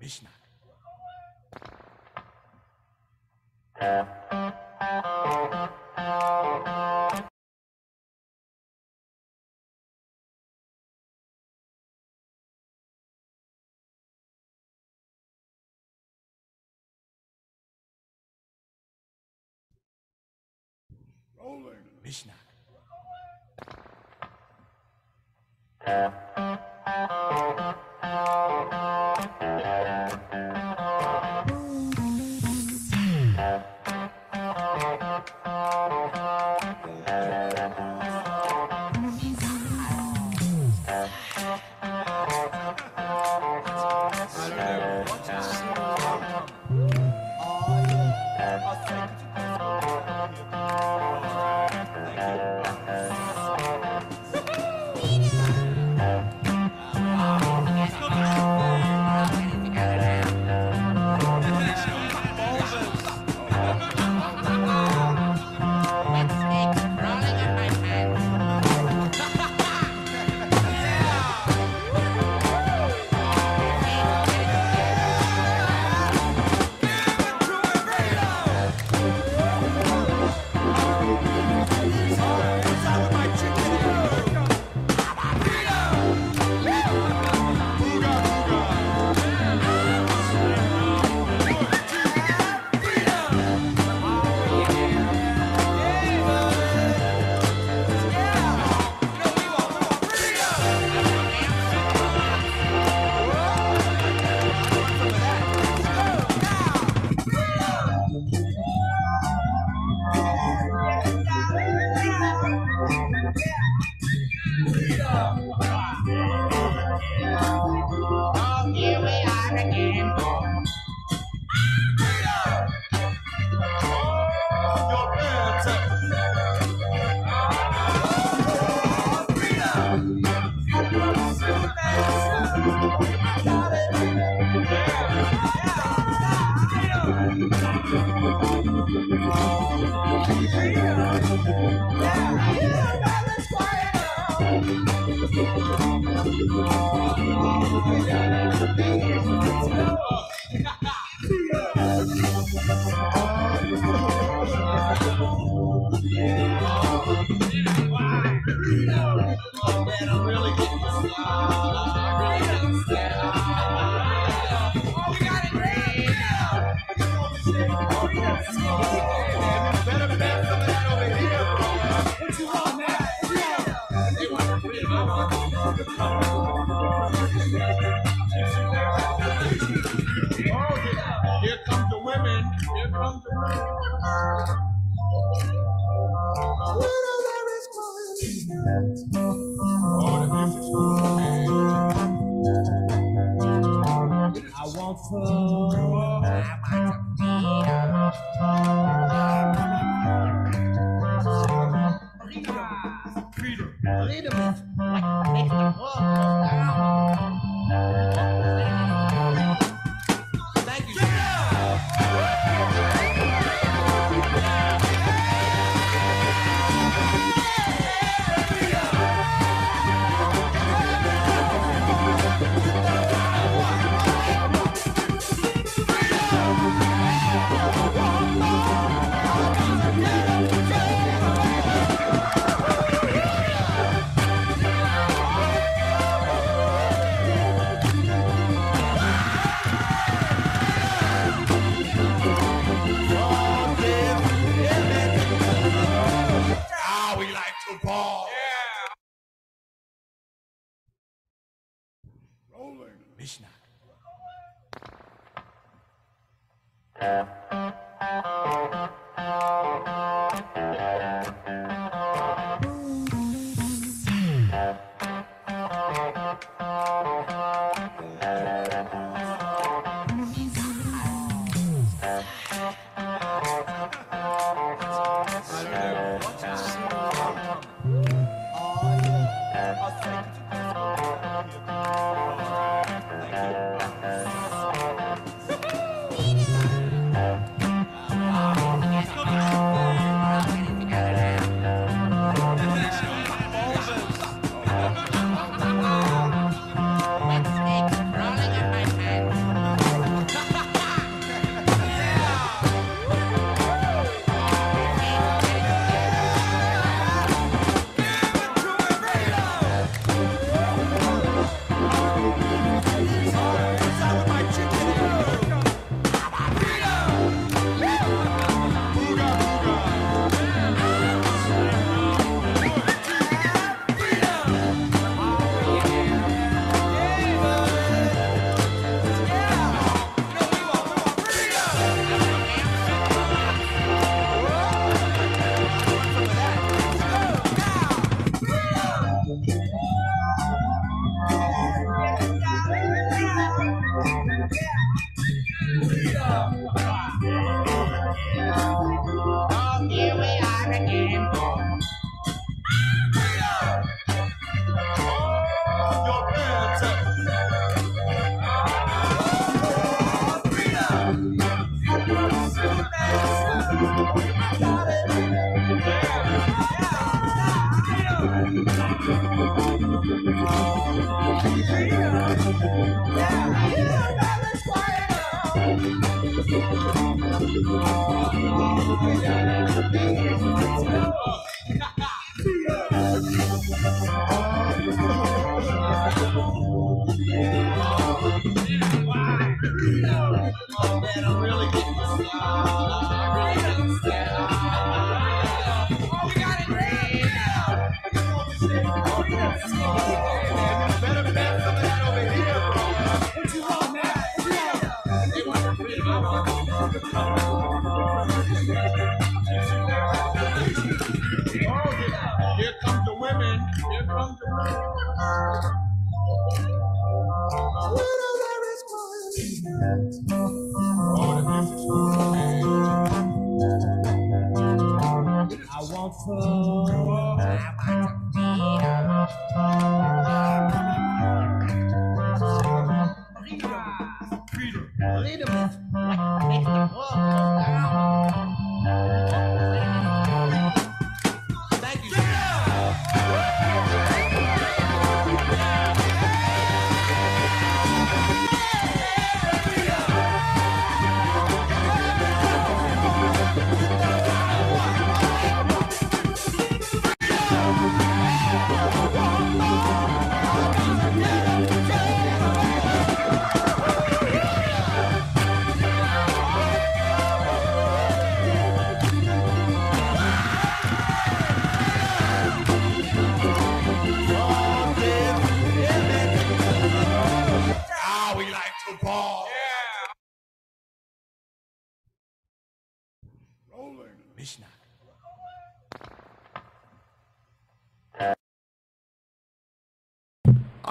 Mishnah. Mishnah. Oh, Here women. Here comes the women.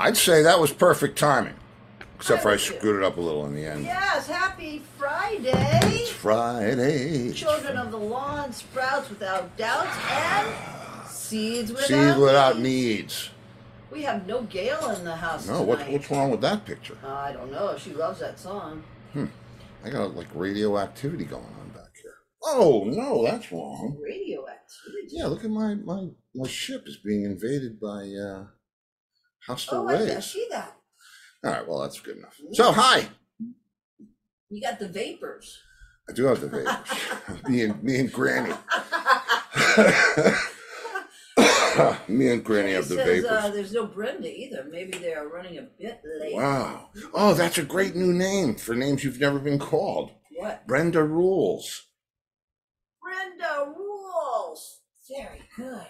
I'd say that was perfect timing, except for I screwed it up a little in the end. Yes, happy Friday. It's Friday. Children of the lawn sprouts without doubts and seeds without, Seeds without needs. We have no Gail in the house No, what, tonight. what's wrong with that picture? Uh, I don't know. She loves that song. Hmm. I got like radioactivity going on back here. Oh no, that's wrong. Radioactivity. Yeah, look at my my my ship is being invaded by uh hostile Oh, I, I rays. see that. All right, well that's good enough. So hi, You got the vapors. I do have the vapors. me and me and Granny. me and Granny have the says vapors. uh, there's no Brenda either. Maybe they are running a bit late. Wow. Oh, that's a great new name for names you've never been called. What? Brenda Rules. Brenda rules. Very good.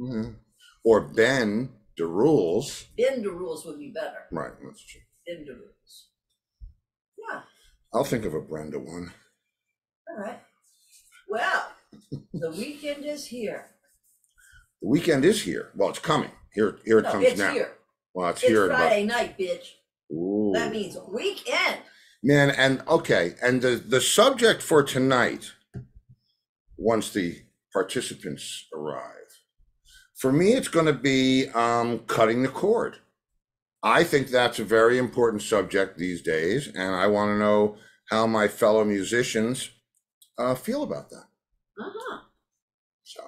Mhm. Or Ben the Rules. Bend the rules would be better. Right, that's true. Bend the rules. Yeah. I'll think of a Brenda one. All right. Well, the weekend is here. The weekend is here. Well, it's coming. Here, here it No, comes it's now. here. Well, it's, It's here. Friday night, bitch. Ooh. That means weekend. Man, and okay, and the the subject for tonight, once the participants arrive, for me, it's going to be um, cutting the cord. I think that's a very important subject these days, and I want to know how my fellow musicians uh, feel about that. Uh-huh. So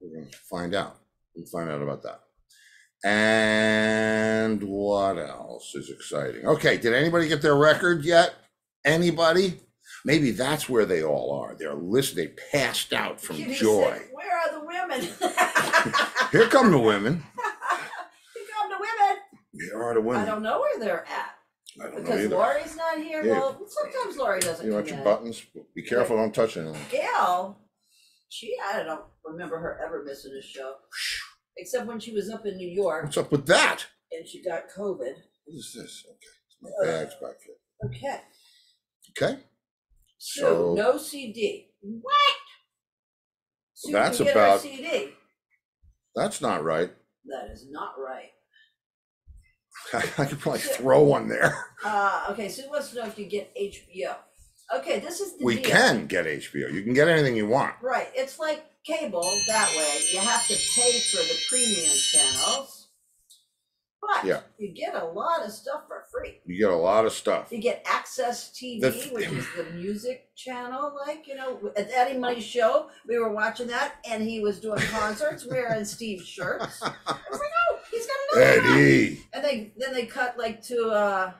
we're going to find out. We'll find out about that. And what else is exciting? Okay, did anybody get their record yet? Anybody? Maybe that's where they all are. They're listening. They passed out from joy. said, Where are the women? Here come the women. Here come the women. Here are the women. I don't know where they're at I don't know because either. Laurie's not here. Yeah. Well, sometimes Laurie doesn't You want your in. buttons? Be careful, don't touch anything. Gail, she I don't remember her ever missing a show, except when she was up in New York What's up with that? and she got COVID. What is this? Okay, my bag's back here. Okay. Okay. So no CD. What? Sue That's can get our about- CD. that's not right. That is not right. I could probably throw one there. Uh, okay, Sue wants to know if you get HBO. Okay, this is the We deal. can get HBO. You can get anything you want. Right, it's like cable that way. You have to pay for the premium channels. But Yeah. you get a lot of stuff for free. You get a lot of stuff. You get AXS TV, The- which is the music channel. Like you know, at Eddie Money's show, we were watching that, and he was doing concerts wearing Steve's shirts. I was like, oh, he's got another one. Eddie. And they then they cut like to uh,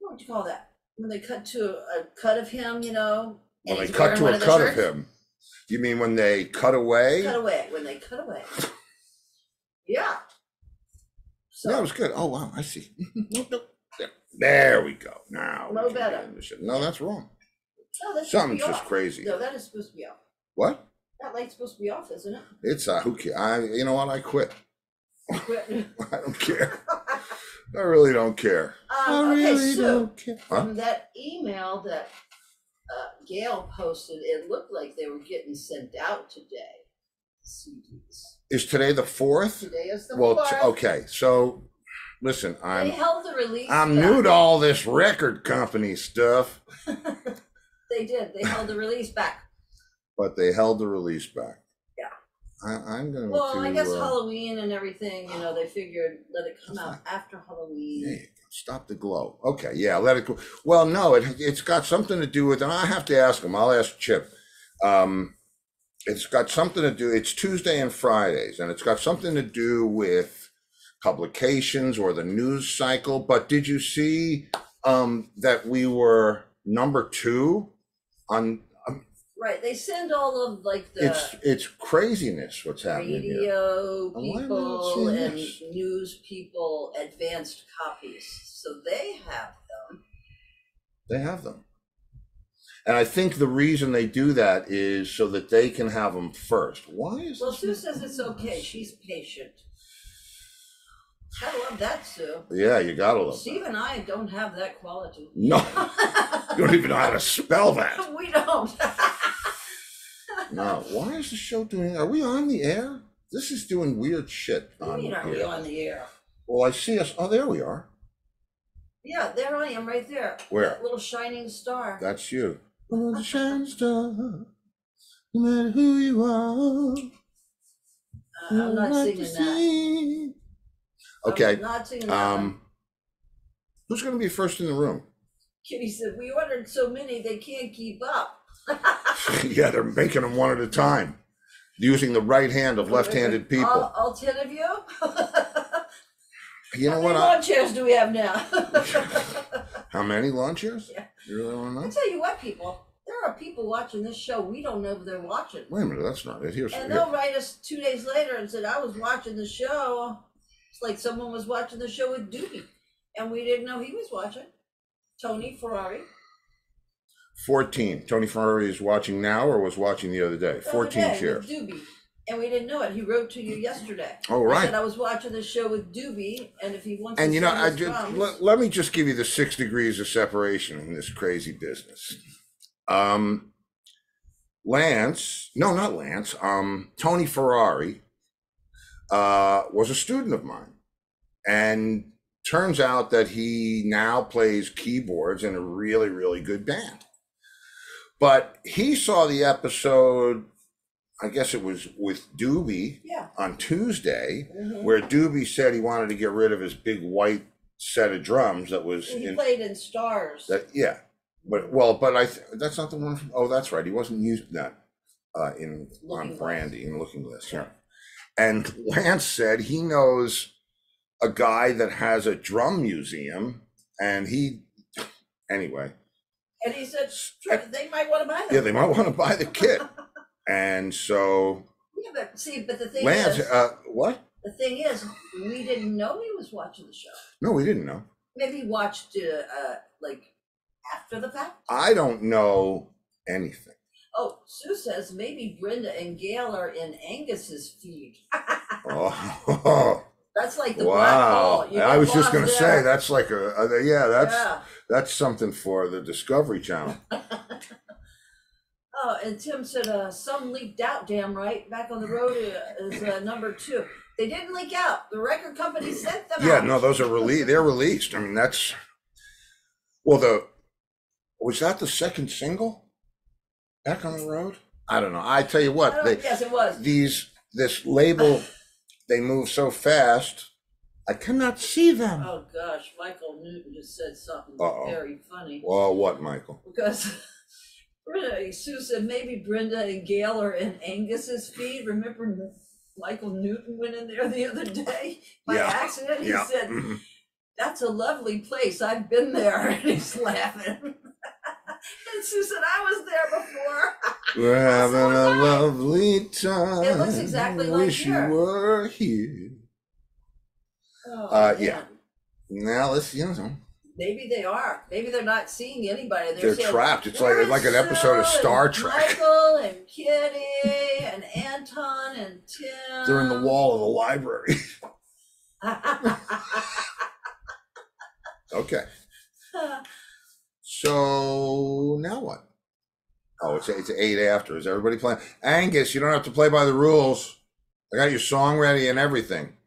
what would you call that? When they cut to a cut of him, you know. When they he's cut wearing to one a the cut of shirts. him. You mean when they cut away? Cut away. When they cut away. Yeah. So That was good. Oh wow, I see. Nope, nope. There- There we go. Now we No can better. get into shit. No, that's wrong. no, that's supposed Something's be just off. crazy. No, that is supposed to be off. What? That light's supposed to be off, isn't it? It's uh who ca- I you know what? I quit. Quit. I don't care. I really don't care. um, okay, so care. Huh? from that email that uh, Gail posted, it looked like they were getting sent out today. CDs. Is today the fourth? Today is the Well, fourth. t- okay. So listen, They I'm held the release. I'm back. new to all this record company stuff, They did. They held the release back. but they held the release back. Yeah. I, I'm gonna. Well, to, I guess uh, Halloween and everything, you know, they figured let it come out after Halloween. Go. Stop the glow. Okay, yeah, let it go. Well, no, it it's got something to do with, and I have to ask him. I'll ask Chip. Um, it's got something to do. It's Tuesday and Fridays, and it's got something to do with publications or the news cycle. But did you see um, that we were number two on? Right. They send all of like the It's it's craziness what's happening here. radio I not people and this? news people advanced copies. So they have them. They have them. And I think the reason they do that is so that they can have them first. Why is Well, Sue says it's okay. She's patient. I love that, Sue. Yeah, you gotta love Steve and I don't have that quality. No, you don't even know how to spell that. we don't. No, why is the show doing? Are we on the air? This is doing weird shit What do on you mean, are we here. on the air? Well, I see us. Oh, there we are. Yeah, there I am, right there. Where? Little shining star. That's you. Oh, the shining star, no matter who you are. Uh, I'm not like to singing that. see. I'm Okay. not singing that. one. Um, who's gonna be first in the room? Kitty said, We ordered so many, they can't keep up. yeah, they're making them one at a time, using the right hand of left-handed people. All, all 10 of you? you know How what? many I, lawn chairs do we have now? how many lawn chairs? Yeah. You really want to I know? tell you what, people, there are people watching this show. We don't know if they're watching. Wait a minute, that's not it. Here's And here. they'll write us two days later and said, I was watching the show. It's like someone was watching the show with Doobie. And we didn't know he was watching. Tony Ferrari. 14. Tony Ferrari is watching now or was watching the other day? the other 14 day. With Doobie. And we didn't know it. He wrote to you yesterday. Oh, I right. said I was watching the show with Doobie, and if he wants And to you know, I us just, crumbs- let, let me just give you the six degrees of separation in this crazy business. Um, Lance, no, not Lance, um, Tony Ferrari, uh, was a student of mine. And turns out that he now plays keyboards in a really, really good band. But he saw the episode, I guess it was with Doobie yeah. on Tuesday, Mhm. where Doobie said he wanted to get rid of his big white set of drums that was He in played in Stars. that yeah but well but i th- that's not the one from oh that's right he wasn't using that uh in Looking on brandy in looking glass yeah and lance said he knows a guy that has a drum museum and he anyway and he said, they might want to buy them. yeah they might want to buy the kit and so Yeah, but see, but the thing lance is, uh what the thing is, we didn't know he was watching the show. no we didn't know Maybe he watched it, uh, like after the fact. i don't know anything Oh, Sue says maybe Brenda and Gail are in Angus's feed. oh That's like the black wow hole. I was just gonna there. say that's like a, a yeah that's Yeah. That's something for the Discovery Channel. Oh, and Tim said, uh, some leaked out, damn right, back on the road uh, is uh, number two. They didn't leak out. The record company sent them Yeah, out. no, those are released. They're released. I mean, that's well. The was that the second single? Back on the road. I don't know. I tell you what, they, yes, it was. these this label they move so fast. I cannot see them. Oh gosh, Michael Newton just said something Uh-oh. very funny Well, what, Michael? because Sue said maybe Brenda and Gail are in Angus's feed. Remember Michael Newton went in there the other day by Yeah, accident? He Yeah. said, mhm. That's a lovely place. I've been there. And he's laughing. and Sue said, I was there before. We're having a was I. lovely time. It looks exactly like Wish here. you were here. Oh, Uh, man. yeah. Now let's, you know, Maybe they are. Maybe they're not seeing anybody. they're saying, trapped. It's like like an episode of Star Trek. Michael and Kitty and Anton and Tim. They're in the wall of the library. okay. So now what? Oh, it's it's eight after. Is everybody playing? Angus, you don't have to play by the rules. I got your song ready and everything.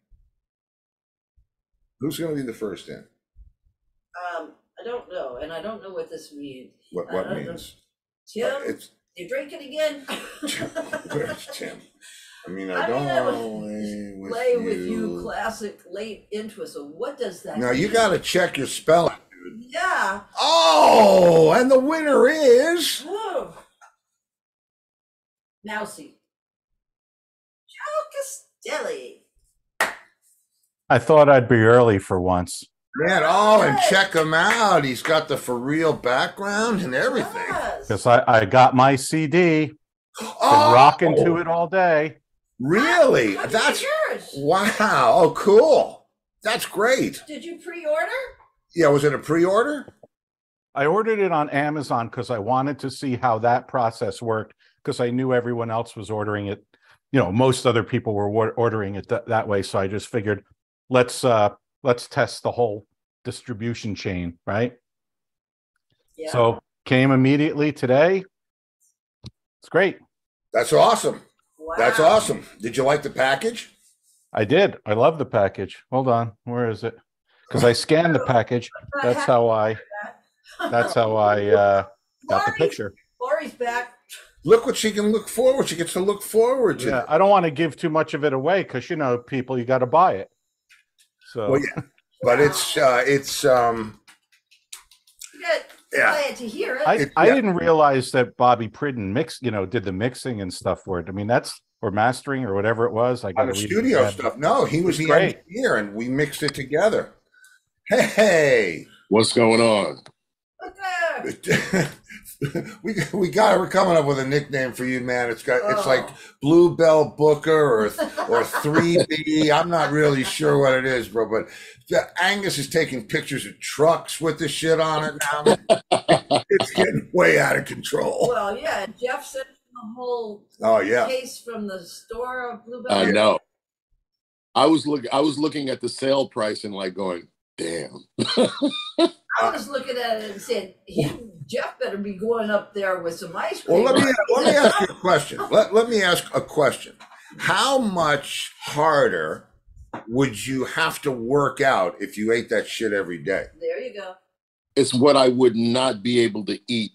Who's going to be the first in? Um, I don't know, and I don't know what this means. What I what don't know. means? Tim, It's you drinking again? where's Tim? I mean, I I don't mean, I would play with Play you. with you, classic late interest. So what does that? Now you mean? got to check your spelling, dude. Yeah. Oh, and the winner is. Oh. Mousy. Joe Castelli. I thought I'd be early for once. Man, oh, and check him out. He's got the for real background and everything. Yes. Because I, I got my CD, been Oh, rocking to it all day. Really? How'd That's yours. wow. Oh, cool. That's great. Did you pre-order? Yeah, was it a pre-order? I ordered it on Amazon because I wanted to see how that process worked because I knew everyone else was ordering it. You know, most other people were wa- ordering it that that way. So I just figured let's uh let's test the whole distribution chain, right? Yeah. So came immediately today. It's great. That's awesome. wow. That's awesome. Did you like the package? I did. I love the package. Hold on. Where is it? Because I scanned the package. That's how I that's how I uh got the picture. Laurie's back. Look what she can look forward. She gets to look forward to. Yeah, I don't want to give too much of it away because you know, people, you got to buy it. So Well, yeah, but it's uh, it's um Good. Yeah. Glad to hear it. I, it- I yeah. didn't realize that Bobby Pridden mix, you know, did the mixing and stuff for it. I mean, that's or mastering or whatever it was. I got on the studio stuff. No, he was the Great. engineer, and we mixed it together. Hey, What's going on? Look there. we we got we're coming up with a nickname for you, man. It's got it's Oh. like Bluebell Booker or or three B. I'm not really sure what it is, bro. But the- Angus is taking pictures of trucks with the shit on it now. it's getting way out of control. Well, yeah. Jeff sent the whole Oh yeah, case from the store of Bluebell. I know. I was look. I was looking at the sale price and like going, "Damn." I was looking at it and said, he, Jeff better be going up there with some ice cream. Well, let me let me ask you a question. Let let me ask a question. How much harder would you have to work out if you ate that shit every day? There you go. It's what I would not be able to eat.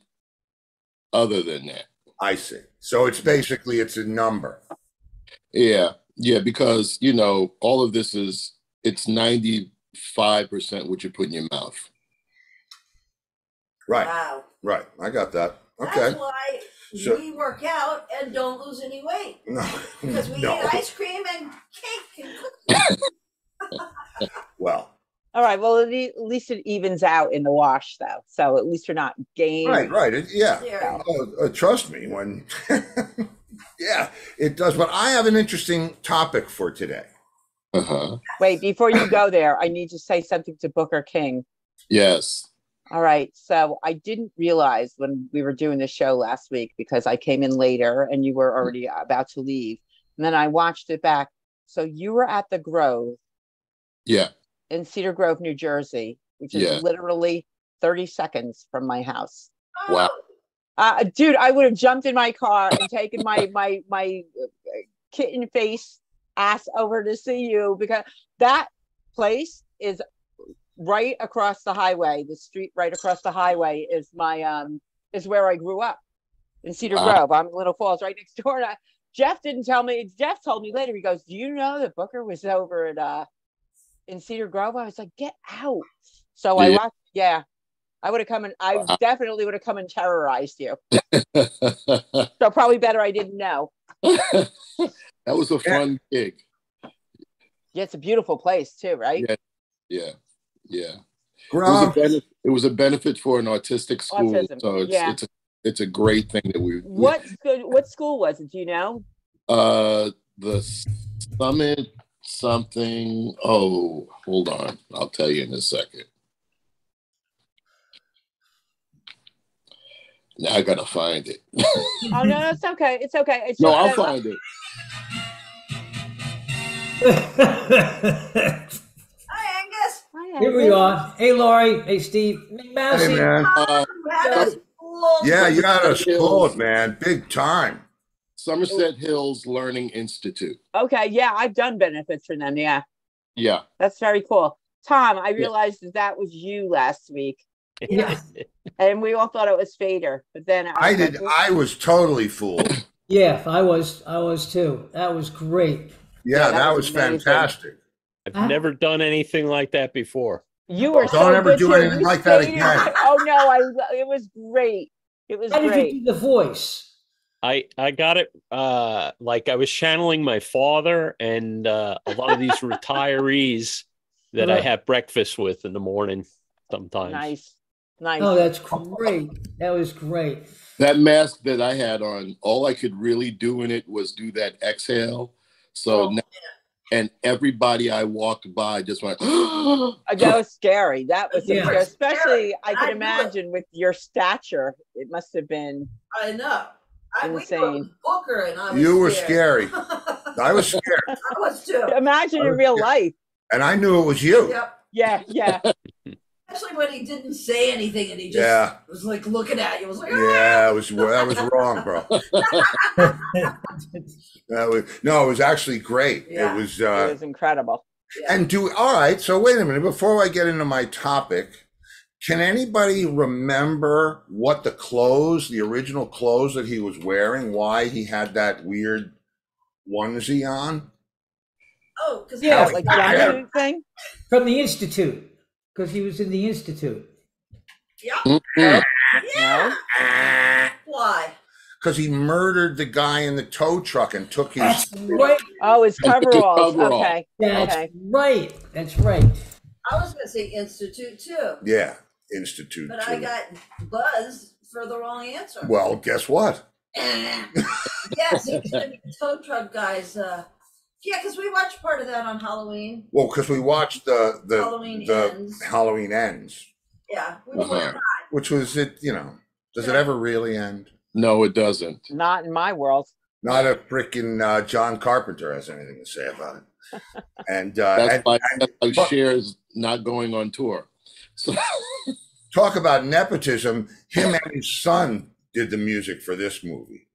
Other than that, I see. So it's basically it's a number. yeah, yeah, because you know all of this is it's ninety five percent what you put in your mouth. Right, Wow. Right. I got that. Okay. That's Okay. why So- we work out and don't lose any weight. No, Because we no. eat ice cream and cake and cookies. Well, All right. Well, at le- at least it evens out in the wash, though. So at least you're not gaining. right, right. It, yeah. There. Uh, uh, trust me when. yeah, it does. But I have an interesting topic for today. Uh huh. Wait, before you go there, I need to say something to Booker King. Yes. All right. So I didn't realize when we were doing the show last week because I came in later and you were already about to leave. And then I watched it back. So you were at the Grove Yeah. in Cedar Grove, New Jersey, which is Yeah. literally 30 seconds from my house. Wow. Uh, dude, I would have jumped in my car and taken my my my uh, kitten face ass over to see you because that place is right across the highway. The street right across the highway is my um is where I grew up in Cedar Wow. Grove. I'm in Little Falls, right next door. And I, Jeff didn't tell me. Jeff told me later. He goes, "Do you know that Booker was over at uh in Cedar Grove. I was like, get out. So I Yeah. watched. Yeah, I would have come and I Wow. definitely would have come and terrorized you. So probably better I didn't know. that was a fun gig. Yeah, it's a beautiful place too, right? Yeah. Yeah, yeah. It was, a benefit, it was a benefit for an autistic school, Autism, so it's yeah. it's a it's a great thing that we. we- What good, what school was it? Do you know? Uh, the summit something. Oh, hold on. I'll tell you in a second. Now I gotta find it. Oh no, no, it's okay. It's okay. It's no, just I'll that- find it. Hi, Angus. Hi, Here we are. Hey, Laurie. Hey, Steve. hey man. Uh, You had us fooled. Yeah, you got us fooled, man. Big time. Somerset Hills Learning Institute. Okay, yeah, I've done benefits for them. Yeah, Yeah. that's very cool. Tom, I realized that that was you last week, Yeah. and we all thought it was Fader, but then I was did. like, I was totally fooled. Yeah, I was. I was too. That was great. Yeah, that that was was amazing. fantastic. I've Huh? never done anything like that before. You were Don't so ever good do too. anything You like that stayed in- Oh no, I it was great. It was How did you do the voice? I I got it uh like I was channeling my father and uh, a lot of these retirees that I have breakfast with in the morning sometimes. Nice, nice. Oh, that's great. That was great. That mask that I had on, all I could really do in it was do that exhale. So Oh, now, and everybody I walked by just went, Uh, that was scary. That was Yeah. scary. especially I I can knew it. imagine with your stature, it must have been. I know. I, we were Insane. Booker and I was You were scared. scary. I was scared, I was too. Imagine in real life. and I knew it was you. Yep. Yeah, yeah. Especially when he didn't say anything and he just Yeah. was like looking at you. It was like, "Ah!" Yeah, it was that was wrong, bro. That was, no, it was actually great. Yeah. It was. it uh was incredible. And do all right. So wait a minute before I get into my topic. Can anybody remember what the clothes, the original clothes that he was wearing, why he had that weird onesie on? oh, because Yeah, Like Yeah. thing. From the Institute, because he was in the Institute. yeah, "Mm-mm." yeah. Why? Because he murdered the guy in the tow truck and took his. That's right. Oh, his coveralls. Coverall. Okay. That's Okay. right. That's right. I was going to say institute too, Yeah, Institute. but I got buzzed for the wrong answer. Well, guess what? yes, the tow truck guys. Uh, yeah, because we watched part of that on Halloween. Well, because we watched the the Halloween the ends. Halloween ends, Yeah, we Uh-huh. went which was it. You know, does it ever really end? No, it doesn't. Not in my world. Not if freaking uh, John Carpenter has anything to say about it. And, uh, That's and why, that's why but- Cher's not going on tour. So talk about nepotism. Him and his son did the music for this movie.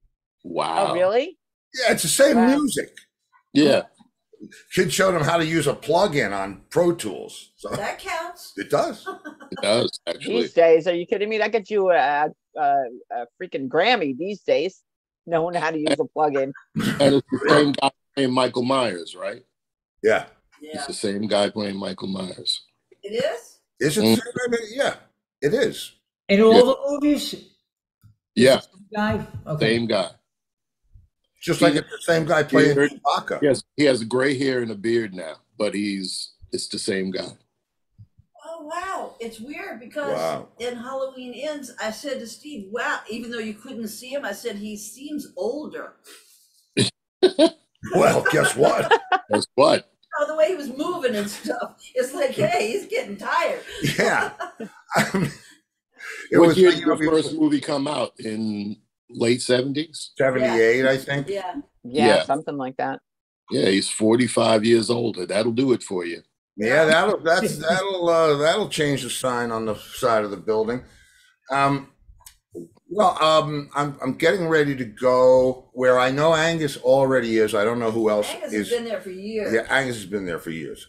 wow. Oh, really? Yeah, it's the same Wow. music. Yeah. Kid showed him how to use a plug-in on Pro Tools. So That counts. it does. It does actually. These days, are you kidding me? That gets you a, a, a freaking Grammy these days, knowing how to use a plug-in. And it's the same guy playing Michael Myers, right? Yeah. Yeah, It's the same guy playing Michael Myers. it is. Is it? Mm. I mean, yeah, it is. In all Yeah. the movies, Yeah, guy. Okay. same guy. Just like it's the same guy playing Beard. Chewbacca. He has he has gray hair and a beard now, but he's it's the same guy. Oh wow, it's weird because Wow. in Halloween Ends, I said to Steve, "Wow!" Even though you couldn't see him, I said he seems older. Well, guess what? That's what? Oh, the way he was moving and stuff, it's like, hey, he's getting tired. Yeah. it what was year did you know, the first movie come out? In late seventies? 78, I think. Yeah, Yeah, Yeah. something like that. Yeah, he's forty five years older. That'll do it for you. Yeah, that'll that's that'll uh, that'll change the sign on the side of the building. Um, well, um, I'm I'm getting ready to go where I know Angus already is. I don't know who else Angus is. has been there for years. Yeah, Angus has been there for years.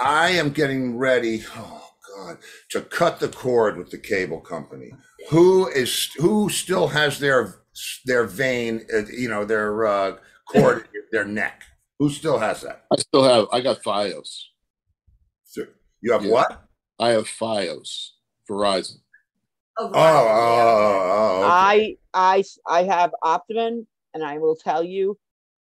I am getting ready. Oh God, to cut the cord with the cable company. Who is who still has their their vein? Uh, you know their uh, cord, their neck. Who still has that? I still have I got FiOS. So you have Yeah. what? I have FiOS, Verizon. Oh, Oh, oh, oh, okay. I I I have Optimum, and I will tell you,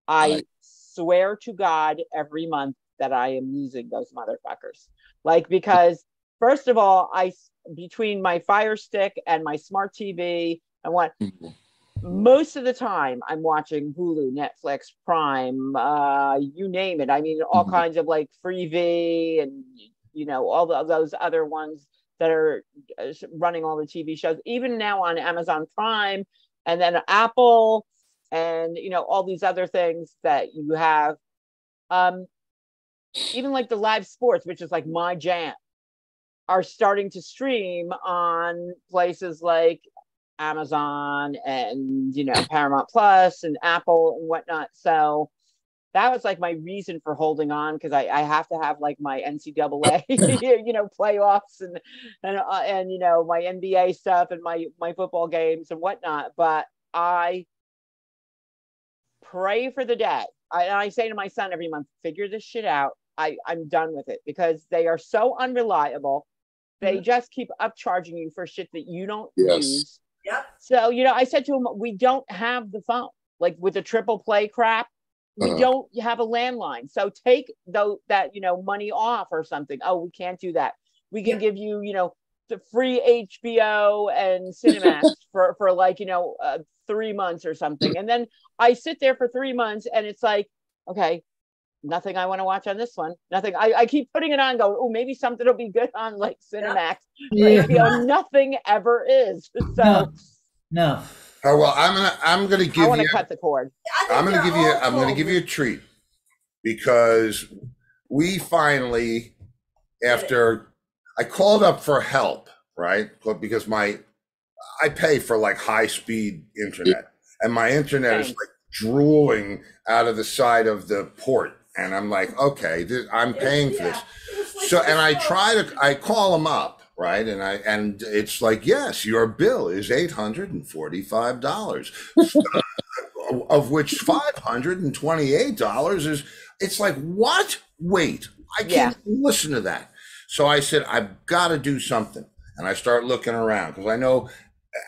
I I- swear to God every month that I am using those motherfuckers. Like because first of all, I between my Fire Stick and my smart TV, I want Mhm. most of the time I'm watching Hulu, Netflix, Prime, uh, you name it. I mean, all Mhm. kinds of like Freevee and you know all the, those other ones that are uh, running all the TV shows. Even now on Amazon Prime, and then Apple, and you know all these other things that you have. Um, even like the live sports, which is like my jam, are starting to stream on places like Amazon and you know Paramount Plus and Apple and whatnot. So that was like my reason for holding on because I, I have to have like my NCAA you know playoffs and and uh, and you know my NBA stuff and my my football games and whatnot. But I pray for the day. I, I say to my son every month, figure this shit out. I, I'm done with it because they are so unreliable. They just keep upcharging you for shit that you don't Yes. use. Yep. So, you know, I said to him, we don't have the phone. Like with the triple play crap, we Uh-huh. don't have a landline. So take though that, you know, money off or something. Oh, we can't do that. We can Yeah. give you, you know, the free HBO and Cinemax for, for like, you know, uh, three months or something. And then I sit there for three months and it's like, okay, nothing I want to watch on this one. Nothing. I, I keep putting it on going, oh, maybe something will be good on like Cinemax or Yeah. HBO. Nothing ever is. So No. No. Oh, well, I'm gonna I'm gonna give. I give want to cut the cord. I think I'm gonna give you all I'm gonna give you a treat because we finally after I called up for help, right? Because my I pay for like high speed internet and my internet is like drooling out of the side of the port and I'm like, okay, this, I'm paying for this. Yeah, it was like So and I try to I call them up, right? And I and it's like, yes, your bill is eight hundred and forty-five dollars. of which five hundred and twenty-eight dollars is it's like what? Wait, I can't listen to that. So I said, I've got to do something. And I start looking around because I know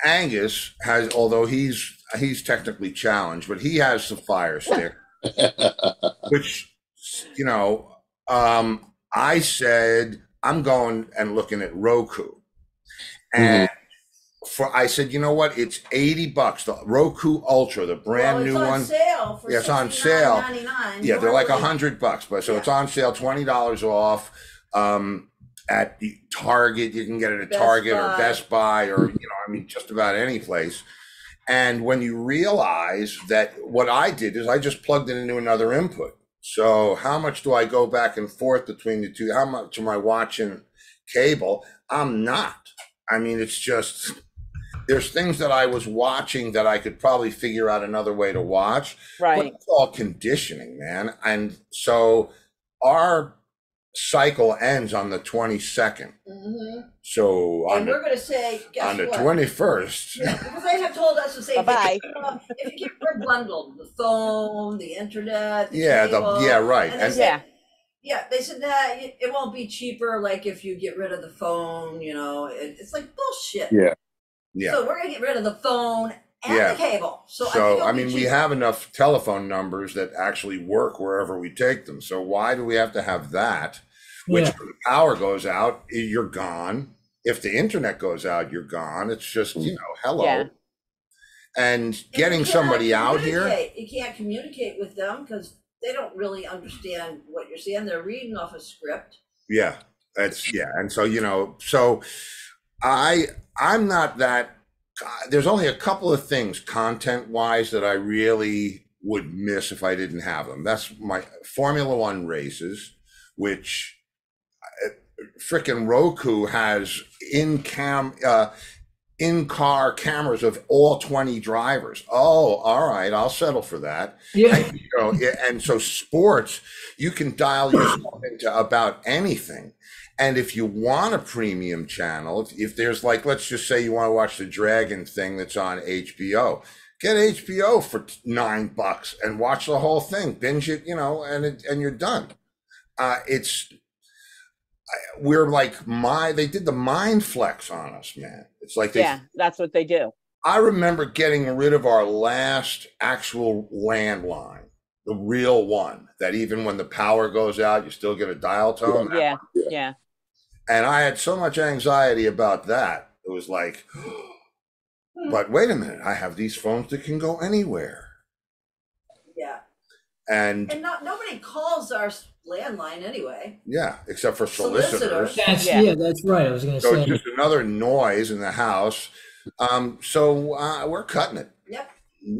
Angus has, although he's he's technically challenged, but he has the fire stick which you know um i said i'm going and looking at roku. And for i said you know what? It's 80 bucks the roku ultra the brand well, new on one. Sale for Yeah, it's on sale. yeah they're like a hundred bucks but so Yeah. it's on sale $20 off um at the target. You can get it at Best target or best buy or you know i mean just about any place. And when you realize that what i did is i just plugged it into another input so how much do i go back and forth between the two how much am i watching cable i'm not i mean it's just there's things that i was watching that i could probably figure out another way to watch Right. but it's all conditioning, man. And so our cycle ends on the 22nd. Mhm. So on And the, we're going to say, guess on the what? 21st, Yeah, because they have told us to say, Bye-bye. if you, if you get we're bundled, the phone, the internet, the yeah, the yeah, right. and they And said, Yeah. yeah, they said that it, it won't be cheaper. Like if you get rid of the phone, you know, it, it's like bullshit. Yeah. yeah. So we're gonna get rid of the phone and Yeah. the cable. So, I, So it'll I mean, we have enough telephone numbers that actually work wherever we take them. So why do we have to have that? Which Yeah. when the power goes out, you're gone. If the internet goes out, you're gone. It's just you know, hello. Yeah. And And getting cannot somebody out here. You can't communicate with them because they don't really understand what you're saying. They're reading off a script. Yeah, that's yeah, and so you know, so I I'm not that. There's only a couple of things content wise that I really would miss if I didn't have them. That's my Formula One races, which frickin' Roku has in cam uh, in car cameras of all 20 drivers. Oh, all right, I'll settle for that. Yeah. And, you know, and so sports, you can dial yourself into about anything. And if you want a premium channel, if, if there's like, let's just say you want to watch the Dragon thing that's on HBO, get HBO for nine bucks and watch the whole thing, binge it, you know, and it, and you're done. Uh, it's we're like my they did the mind flex on us, man. It's like they Yeah, that's what they do. I remember getting rid of our last actual landline, the real one that even when the power goes out, you still get a dial tone. Yeah, Yeah. yeah. And I had so much anxiety about that. It was like, but wait a minute, I have these phones that can go anywhere. Yeah. And And not nobody calls our landline anyway. yeah, except for Solicitors. solicitors. That's Yeah. yeah. that's right. I was going to So say. it's just another noise in the house. Um, so uh, we're cutting it. Yep.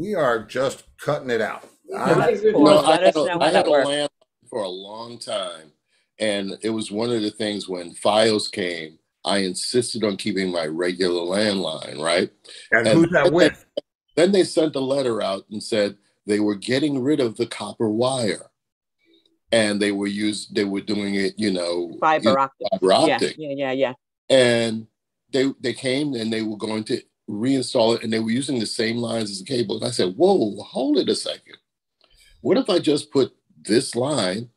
We are just cutting it out. Yeah, I- that's cool. No, I had know a, how had a landline for a long time, and it was one of the things when FiOS came. I insisted on keeping my regular landline, right? and And- who's that with? Then they sent a letter out and said they were getting rid of the copper wire, and they were used. They were doing it, you know, Fiber in optic. fiber Yeah, optic, yeah, yeah, yeah. and they they came and they were going to reinstall it, and they were using the same lines as the cable. And I said, "Whoa, hold it a second. What if I just put this line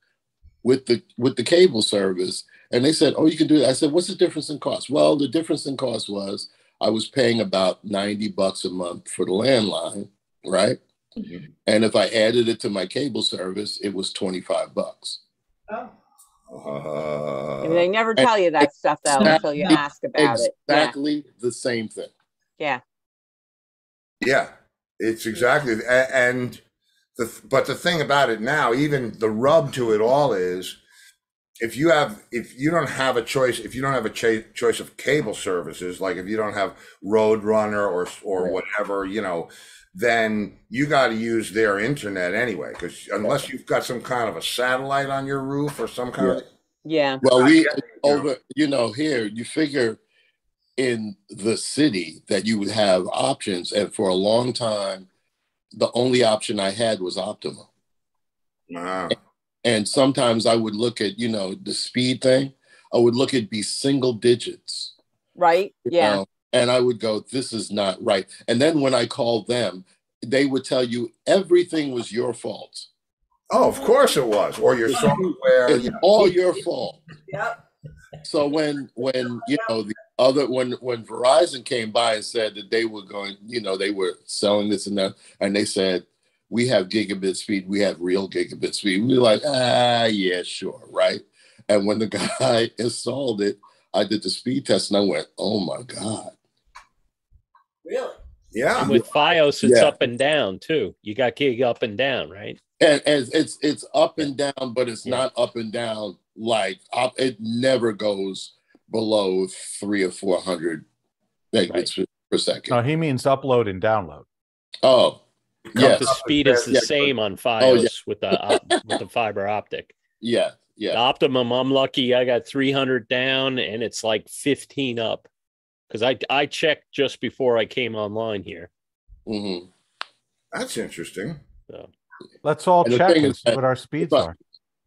with the with the cable service?" And they said, "Oh, you can do that." I said, "What's the difference in cost?" Well, the difference in cost was I was paying about ninety bucks a month for the landline, right? Mhm. And if I added it to my cable service, it was twenty five bucks. Oh. Uh, And they never tell you that stuff though until you ask about it. Yeah, Exactly the same thing. yeah. Yeah, it's exactly, a- and the but the thing about it now, even the rub to it all is, if you have if you don't have a choice, if you don't have a cha- choice of cable services, like if you don't have Roadrunner or or Right. whatever, you know, then you got to use their internet anyway, because unless you've got some kind of a satellite on your roof or some kind of Yeah, Well, we get it, you know. over, you know, here you figure in the city that you would have options, and for a long time, the only option I had was Optimum. Ah, And sometimes I would look at, you know, the speed thing. I would look at be single digits. right? Yeah, know, and I would go, this is not right. And then when I called them, they would tell you everything was your fault. oh, of course it was, or your software. It's You know. all your fault. Yep. So when when you know the other when when Verizon came by and said that they were going, you know, they were selling this and that, and they said we have gigabit speed, we have real gigabit speed. We were like, ah, yeah, sure, right. And when the guy installed it, I did the speed test and I went, oh my god, Really? Yeah, And with FiOS, it's Yeah. up and down too. You got gig up and down, right? and, and it's it's up and down, but it's Yeah. not up and down like up. It never goes below three or four hundred megabits per, per second. No, he means upload and download. Oh, yes, The speed is the Yeah. same on FiOS Oh, yeah. with the op- with the fiber optic. yeah, yeah. The yeah. Optimum, I'm lucky. I got 300 down, and it's like 15 up. Because I I checked just before I came online here. hmm that's interesting. So Let's all And check and see that- what our speeds but- are.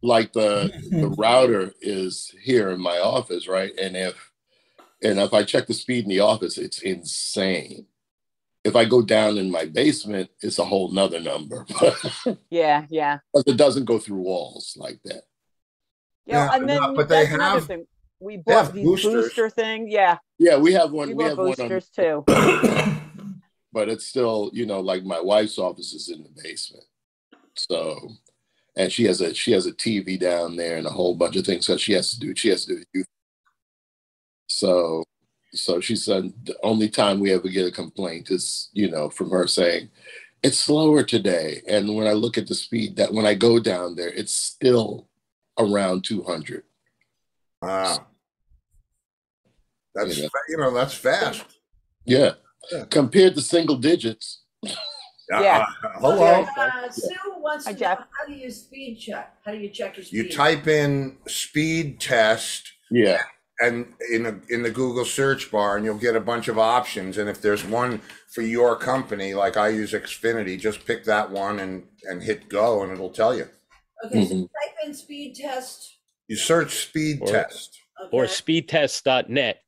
Like the the router is here in my office, right? And if and if I check the speed in the office, it's insane. If I go down in my basement, it's a whole nother number. yeah, yeah. But it doesn't go through walls like that. Yeah, Yeah, and then no, but they that's another have- thing. We they have bought these boosters. booster thing. Yeah, Yeah, we have one. we We bought have one on boosters too. but it's still, you know, like my wife's office is in the basement. So, and she has a she has a TV down there and a whole bunch of things that she has to do. She has to do. So, so she said the only time we ever get a complaint is, you know, from her saying it's slower today. And when I look at the speed that when I go down there, it's still around 200. Wow. That's Yeah. fa- you know that's fast. Yeah. Yeah. Compared to single digits. Yeah. Uh, hello. Uh, Sue wants Hi, to Jeff. know how do you speed check? How do you check your speed? You type in speed test Yeah. and in a, in the Google search bar, and you'll get a bunch of options. And if there's one for your company, like I use Xfinity, just pick that one and and hit go, and it'll tell you. Okay, so Mhm. type in speed test. You search speed Or- test. or Okay. speedtest.net,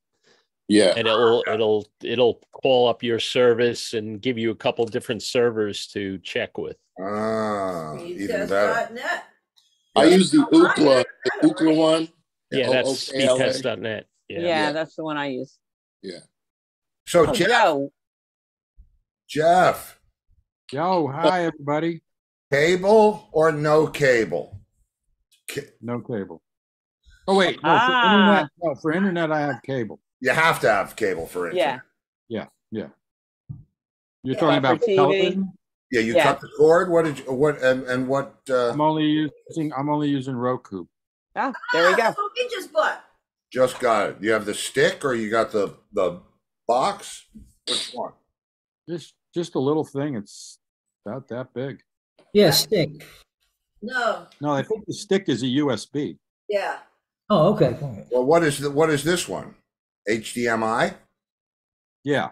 Yeah. and it'll it'll it'll call up your service and give you a couple different servers to check with. Ah, even better. Speedtest.net. I use the Ookla, the Ookla one, Yeah, that's speedtest.net. Yeah, Yeah. that's the one I use. Yeah. So Oh, Jeff, Joe. Jeff, Yo, hi everybody. cable or no cable? Ca- No cable. Oh wait, no, Ah. for internet, no, for internet I have cable. You have to have cable for internet. Yeah. Yeah. Yeah. You're Yeah, talking for about TV. television? Yeah, you Yeah. cut the cord. What did you, what and and what? Uh, I'm only using I'm only using Roku. Oh, there we go. That's what we just bought. just got it. You have the stick or you got the the box? Which one? Just just a little thing. It's about that big. Yeah, stick. No, No, I think the stick is a USB. yeah. Oh, okay. Well, what is the what is this one? HDMI. Yeah.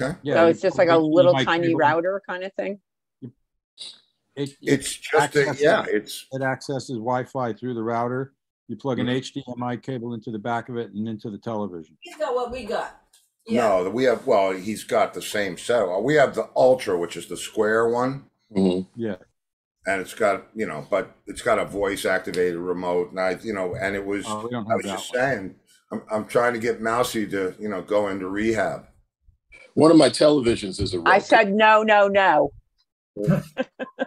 Okay. Yeah. so you it's just like a HDMI little tiny cable. router kind of thing. It, it, It's just a, Access yeah. It's it accesses Wi-Fi through the router. You plug an Mm-hmm. HDMI cable into the back of it and into the television. He's got what we got. Yeah. no. We have well. He's got the same set. We have the Ultra, which is the square one. Mhm. Yeah. And it's got you know, but it's got a voice activated remote, and I you know, and it was Oh, we don't I was just one. saying, I'm I'm trying to get Mousy to you know go into rehab. One of my televisions is a I Roku. said no, no, no.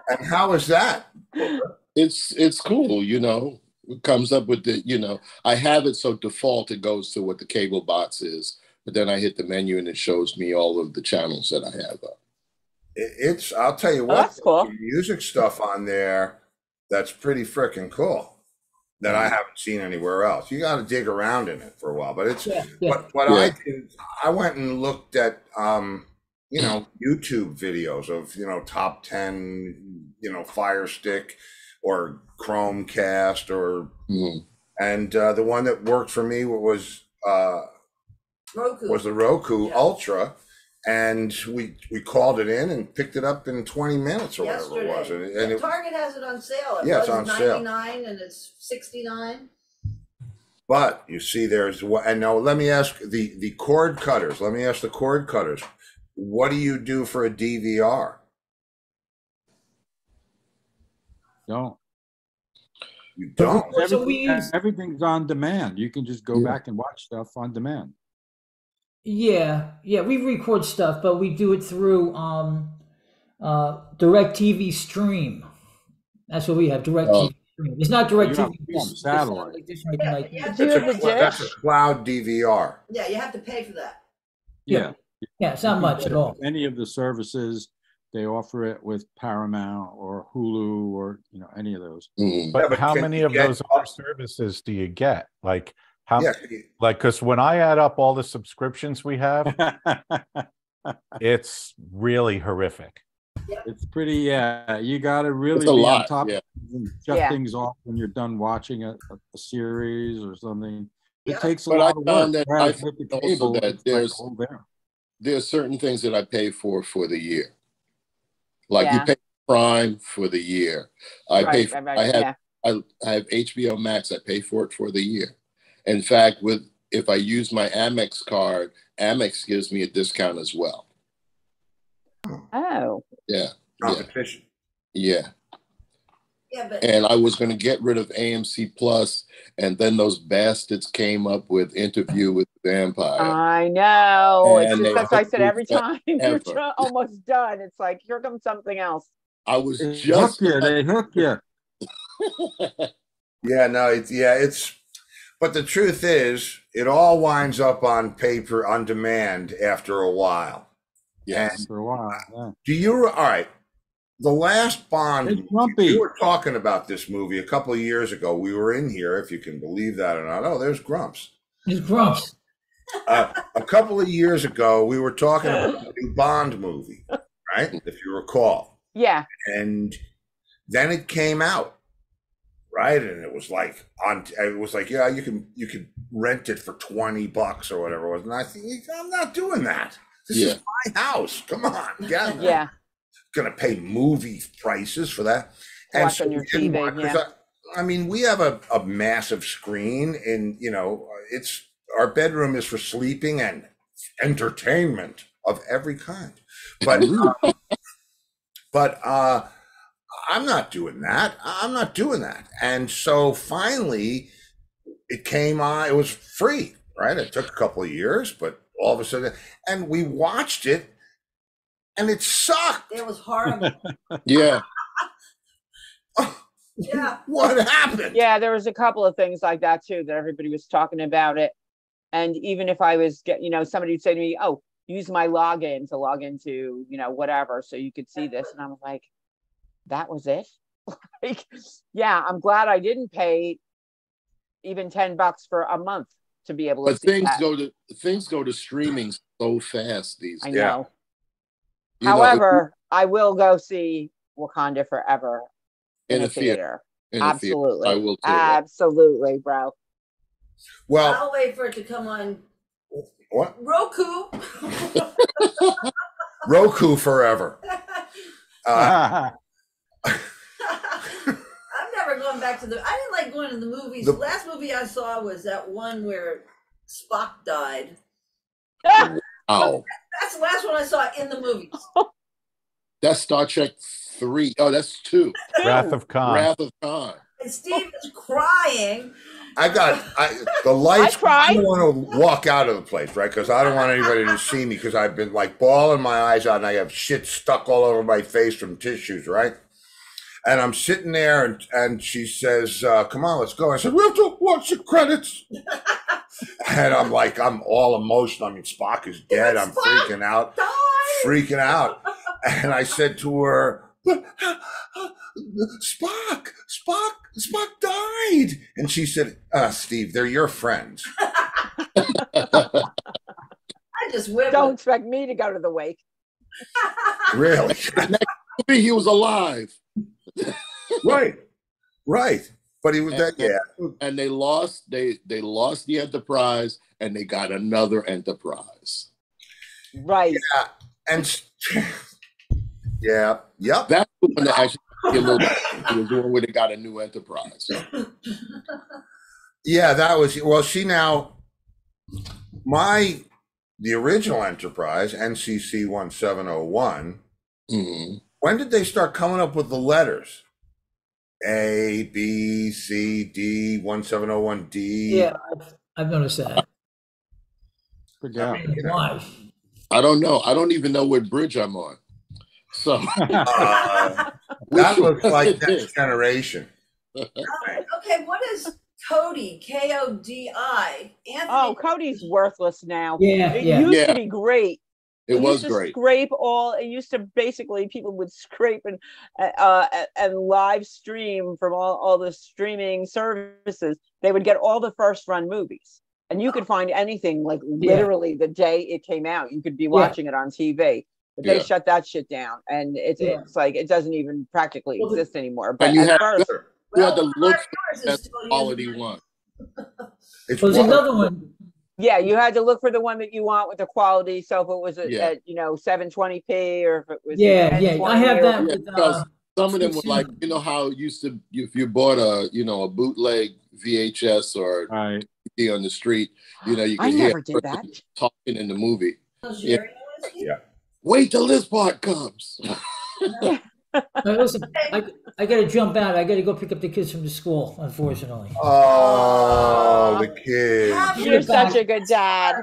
And how is that? it's it's cool, you know. It comes up with the, you know, I have it so default it goes to what the cable box is, but then I hit the menu and it shows me all of the channels that I have up. It- It's I'll tell you Oh, what, that's cool. music stuff on there that's pretty freaking cool that I haven't seen anywhere else. You got to dig around in it for a while, but it's Yeah, yeah. what what Yeah. I did. I went and looked at um you know YouTube videos of you know top ten you know Fire Stick or Chromecast or Mhm. and uh, the one that worked for me was uh Roku. was the Roku Yeah. Ultra, and we we called it in and picked it up in 20 minutes or whatever it was, and, and it, Target has it on sale. It Yeah, it's was on sale. 99 and it's 69. but you see, there's what, and now let me ask the the cord cutters. Let me ask the cord cutters. What do you do for a DVR? Don't. You don't. So we Everything- use- everything's on demand. You can just go Yeah. back and watch stuff on demand. Yeah, yeah, we record stuff, but we do it through um uh direct TV stream. That's what we have, direct Oh. TV stream. It's not direct You're TV. not on it's- it's satellite. like like- Yeah, like- but you have to pay for that. That's a cloud DVR. Yeah, you have to pay for that. Yeah. yeah, it's not much at all. Any of the services, they offer it with Paramount or Hulu or, you know, any of those. Mhm. But, Yeah, but how many of those other services do you get? Like how Yeah, like because when I add up all the subscriptions we have, it's really horrific. It's pretty, yeah, you gotta really It's be a on lot. top Yeah. and shut Yeah. things off when you're done watching a, a, a series or something. It Yeah. takes a But I lot of work. that- Whereas I with the found cable, that it's like, there's- oh, there. There are certain things that I pay for for the year. Like Yeah. you pay Prime for the year. I pay. Right, For, right, right, I have. yeah. I, I have HBO Max. I pay for it for the year. In fact, with if I use my Amex card, Amex gives me a discount as well. Oh, Yeah, competition. yeah. Yeah, but And I was going to get rid of AMC Plus, and then those bastards came up with Interview with the Vampire. I know. It's And just they that's what I said every you time you're almost done. It's like here comes something else. I was They just hook you, they hook you. Yeah, no, it's yeah, it's. But the truth is, it all winds up on paper on demand after a while. yes. For a while, yeah. Do you? All right. The last Bond. It's movie, Grumpy. We were talking about this movie a couple of years ago. We were in here, if you can believe that or not. Oh, there's Grumps. It's grumps. Uh, a couple of years ago, we were talking about the new Bond movie, right? If you recall. Yeah. and then it came out right? And it was like on it was like yeah you can you could rent it for 20 bucks or whatever it was. And i think i'm not doing that. This is my house. Come on yeah Yeah. gonna pay movie prices for that. Watch on your TV, watch- yeah. I, I mean we have a, a massive screen and you know it's our bedroom is for sleeping and entertainment of every kind. But um, but uh I'm not doing that. I'm not doing that. And so finally, it came on. It was free, right? It took a couple of years, but all of a sudden, and we watched it, and it sucked. It was horrible. Yeah. yeah. What happened? Yeah, there was a couple of things like that too that everybody was talking about it. And even if I was get, you know, somebody would say to me, "Oh, use my login to log into, you know, whatever, so you could see this," and I'm like, "That was it." like, yeah, I'm glad I didn't pay even ten bucks for a month to be able to But things that. go to things go to streaming so fast these I days. know. You know, However, I will go see Wakanda Forever in, in, a a theater. theater. In a theater. Absolutely. I will too. Absolutely, bro. Well, I'll wait for it to come on what? Roku. Roku forever. Uh, I'm never going back to the. I didn't like going to the movies. The- The last movie I saw was that one where Spock died. Oh, That's the last one I saw in the movies. that's Star Trek three. Oh, that's two. Wrath of Khan. Wrath of Khan. And Steve is crying. I got I, the lights. I cried. don't want to walk out of the place, right? Because I don't want anybody to see me because I've been like bawling my eyes out and I have shit stuck all over my face from tissues, right? And I'm sitting there and, and she says, uh, Come on, let's go. I said, We have to watch the credits. and I'm like, I'm all emotional. I mean, Spock is dead. I'm Spock freaking out, Die. freaking out. And I said to her, but Spock, Spock, Spock died. And she said, uh, Steve, they're your friends. I just whip Don't expect me to go to the wake. Really? He was alive, right. Right. But he was that, yeah. and they lost. They they lost the Enterprise, and they got another Enterprise. Right. Yeah. And s- yeah, yep. That's the one that actually a little. It was the one where they got a new Enterprise. Yeah, that was well. She now my the original Enterprise NCC one seven zero one. When did they start coming up with the letters? A B C D one seven zero one D. Yeah, I've, I've noticed that. Forget. You know, Why? I don't know. I don't even know what bridge I'm on. So uh, that looks like next generation. Okay, what is Kodi? K O D I. Anthony. Oh, Kodi's worthless now. Yeah, It yeah. used Yeah. to be great. It was used to great. Scrape all. It used to basically people would scrape and uh, and- and live stream from all all the streaming services. They would get all the first run movies, and you could find anything like literally the day it came out. You could be watching it on TV. But they Yeah. shut that shit down, and it's Yeah. it's like it doesn't even practically Well, exist anymore. But you at had first, you had to Well, look Star Wars for is that still using quality one. It's Well, there's another one. Yeah, you had to look for the one that you want with the quality. So if it was at, Yeah. at you know 720p or if it was Yeah, yeah. I have that Yeah, with. because Uh, Some of them were like, you know how it used to if you bought a you know a bootleg VHS or Right. DVD on the street, you know you I could hear never did that. talking in the movie. Yeah. Yeah. Wait till this part comes. listen, I, I got to jump out. I got to go pick up the kids from the school. Unfortunately. Oh, the kid. You're such a good dad.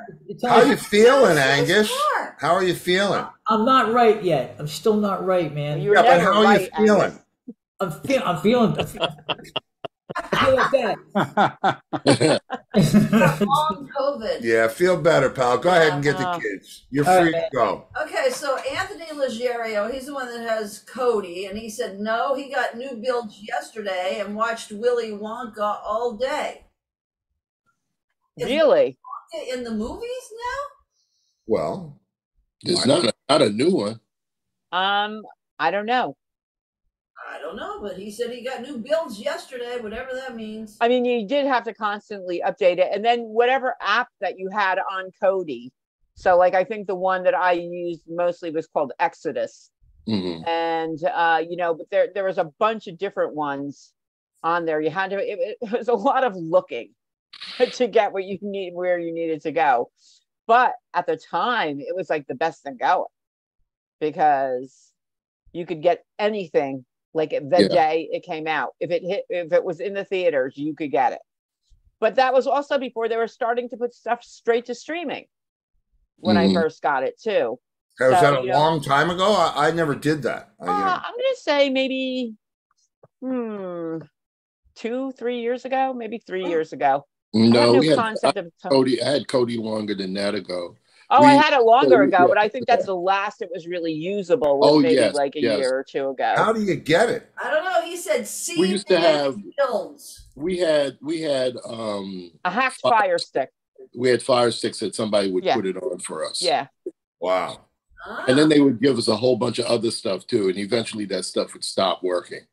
How are you feeling, Angus? How are you feeling? I'm not right yet. I'm still not right, man. You were Yeah, but never how are you feeling? Angus. I'm, feel, I'm feeling. I feel, I feel like that. Long COVID. Yeah, feel better, pal. Go ahead and get the Uh, kids. You're all free right. to go. Okay, so Anthony Leggero, he's the one that has Kodi, and he said no, he got new builds yesterday and watched Willy Wonka all day. Is Really? Wonka in the movies now? Well, It's not a, not a new one. Um, I don't know. I don't know, but he said he got new builds yesterday, whatever that means. I mean, you did have to constantly update it, and then whatever app that you had on Kodi. So, like, I think the one that I used mostly was called Exodus, Mhm. and uh, you know, but there there was a bunch of different ones on there. You had to. It, it was a lot of looking to get what you need where you needed to go. But at the time, it was like the best thing going because you could get anything like the Yeah. day it came out. If it hit, if it was in the theaters, you could get it. But that was also before they were starting to put stuff straight to streaming. When Mhm. I first got it too. Okay, was So, that a you know- long time ago? I, I never did that. Uh, I, am gonna say maybe, hmm, two, three years ago, maybe three years ago. I had No, we had concept of. Kodi. I had Kodi longer than that ago. Oh, I had it longer we- ago, yeah, but I think that's yeah. the last it was really usable was Oh, maybe yes, like a yes. year or two ago. How do you get it? I don't know. He said C. We used to have- films. We had we had um A hacked Fi- fire stick. we had fire sticks that somebody would Yeah. put it on for us. Yeah. Wow. Ah. And then they would give us a whole bunch of other stuff too, and eventually that stuff would stop working.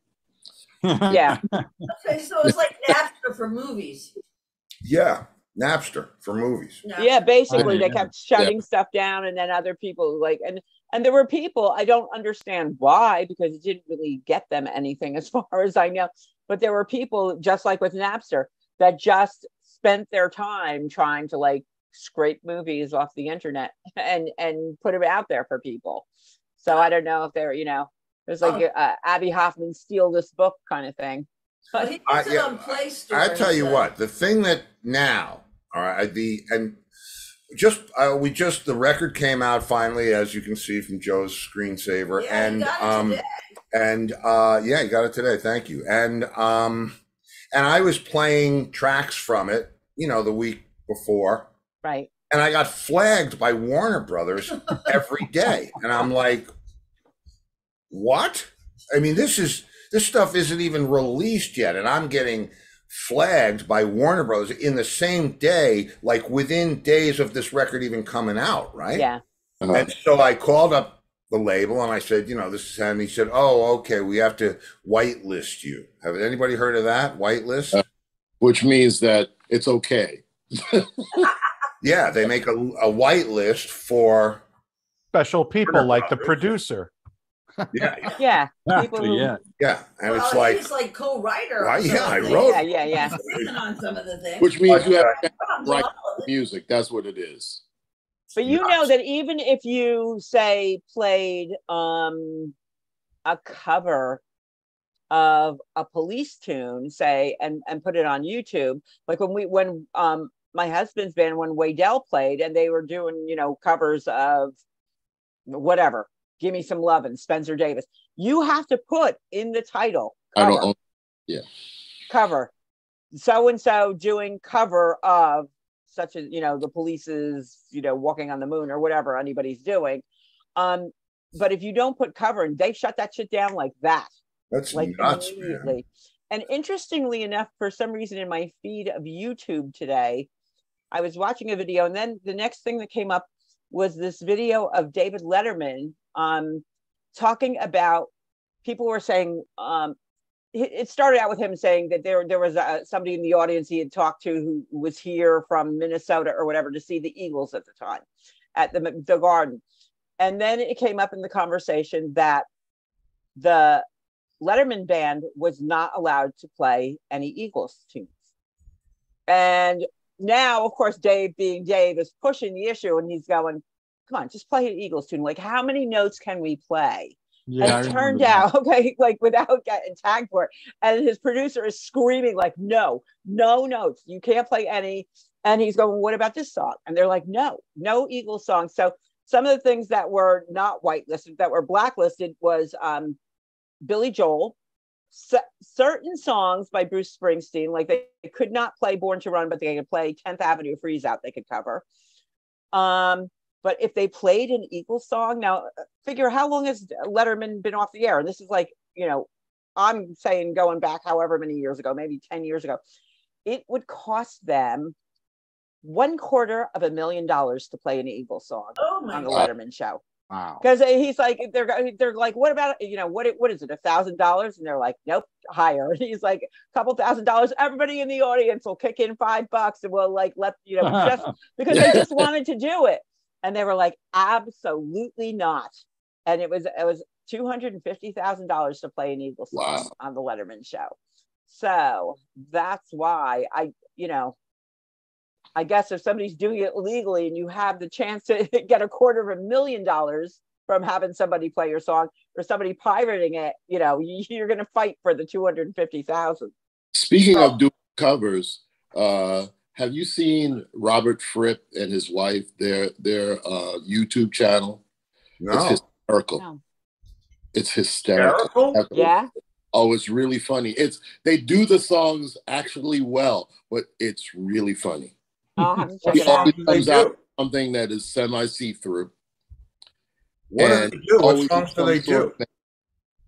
Yeah. okay, so it's like Napster for movies. Yeah, Napster for movies. Napster. yeah basically they kept shutting stuff down and then other people like and and there were people i don't understand why because it didn't really get them anything as far as i know but there were people just like with napster that just spent their time trying to like scrape movies off the internet and and put them out there for people so i don't know if they're you know there's like Oh. uh, Abbie Hoffman steal this book kind of thing But he I- puts it yeah, on Play Store. I tell you so- what, the thing that now, all right, the and just uh, we just the record came out finally, as you can see from Joe's screensaver, Yeah, and got it um, today. and uh, yeah, you got it today. Thank you. And um, and I was playing tracks from it, you know, the week before, right and I got flagged by Warner Brothers every day, and I'm like, what? I mean, this is this stuff isn't even released yet, and I'm getting flagged by Warner Brothers in the same day, like within days of this record even coming out, right? yeah Uh, And so I called up the label and I said, you know, this is, and he said, oh, okay, we have to whitelist you. Have anybody heard of that? Whitelist? Uh, which means that it's okay. yeah, they make a, a whitelist for, Special people Warner like the producer. Yeah, yeah people who- yeah. yeah. And well, it's like, he's like co-writer. Why, yeah, I wrote- yeah yeah yeah on some of the things. Which means you have to I'm right jealous. music. That's what it is. But you know that even if you say played um a cover of a police tune, say, and and put it on YouTube, like when we when um my husband's band when Waydell played and they were doing you know covers of whatever, give me some love and Spencer Davis, you have to put in the title I cover, don't own cover so and so doing cover of such as you know the police's you know walking on the moon or whatever anybody's doing. Um but if you don't put cover and they shut that shit down like that. That's like nuts, man. and interestingly enough for some reason in my feed of youtube today i was watching a video and then the next thing that came up was this video of david letterman um talking about people were saying um it started out with him saying that there there was uh somebody in the audience he had talked to who was here from Minnesota or whatever to see the Eagles at the time at the the Garden, and then it came up in the conversation that the Letterman band was not allowed to play any Eagles tunes, and now of course Dave, being Dave, is pushing the issue and he's going, "Come on, just play an Eagles tune. Like how many notes can we play?" Yeah, and it turned out okay like without getting tagged for it and his producer is screaming like no no notes you can't play any and he's going what about this song and they're like no no eagles song. so some of the things that were not whitelisted that were blacklisted was um billy joel C- certain songs by bruce springsteen like they, they could not play born to run but they could play 10th avenue freeze out they could cover um but if they played an Eagles song, now uh, figure how long has Letterman been off the air? And this is like, you know, I'm saying going back however many years ago, maybe 10 years ago, it would cost them one quarter of a million dollars to play an Eagles song Oh on the god. Letterman show. Wow. Because he's like, they're they're like, what about you know what it- what is it, a thousand dollars? And they're like, nope, higher. And he's like, a couple thousand dollars. Everybody in the audience will kick in five bucks, and we'll like let you know just because they just wanted to do it. And they were like, absolutely not. And it was it was two hundred and fifty thousand dollars to play an Eagles song Wow. on the Letterman show. So that's why I, you know, I guess if somebody's doing it legally and you have the chance to get a quarter of a million dollars from having somebody play your song or somebody pirating it. You know, you, you're going to fight for the two hundred and fifty thousand. Speaking of doing covers, uh, have you seen Robert Fripp and his wife their their uh, YouTube channel? No. It's hysterical. No. It's hysterical. Hysterical? Yeah. Oh, it's really funny. It's they do the songs actually well, but it's really funny. I'll have to check it out. comes out something that is semi see through. What do they do? What songs do they do?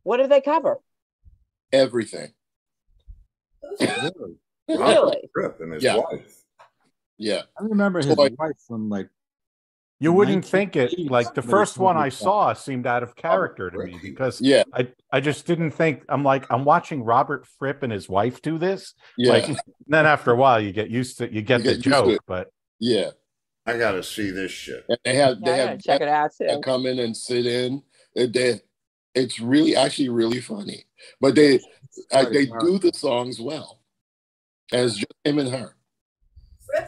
What do they cover? Everything. Really? Really? And his Yeah. wife. Yeah. I remember his Toy- wife from like You wouldn't think it. Like the first one I saw seemed out of character to me because Yeah. I I just didn't think. I'm like I'm watching Robert Fripp and his wife do this. Yeah. Like then after a while you get used to you get You the get used joke, but yeah. I gotta see this shit. And they have they I gotta have check it out too. come in and sit in. It, they, it's really actually really funny. But they uh, they do the songs well. as just him and her.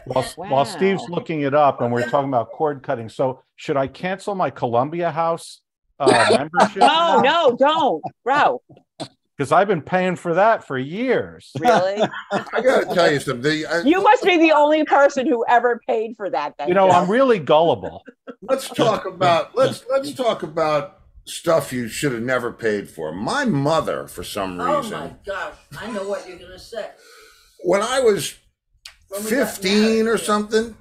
While while Steve's looking it up and we're talking about cord cutting, so should I cancel my Columbia House uh, membership? No, no, don't, bro. because I've been paying for that for years. Really? I gotta tell you something. I- You must be the only person who ever paid for that. Then, You know, Joe. I'm really gullible. let's talk about let's let's talk about stuff you should have never paid for. My mother, for some reason. Oh my gosh, I know what you're gonna say. when I was When we got 15 or something,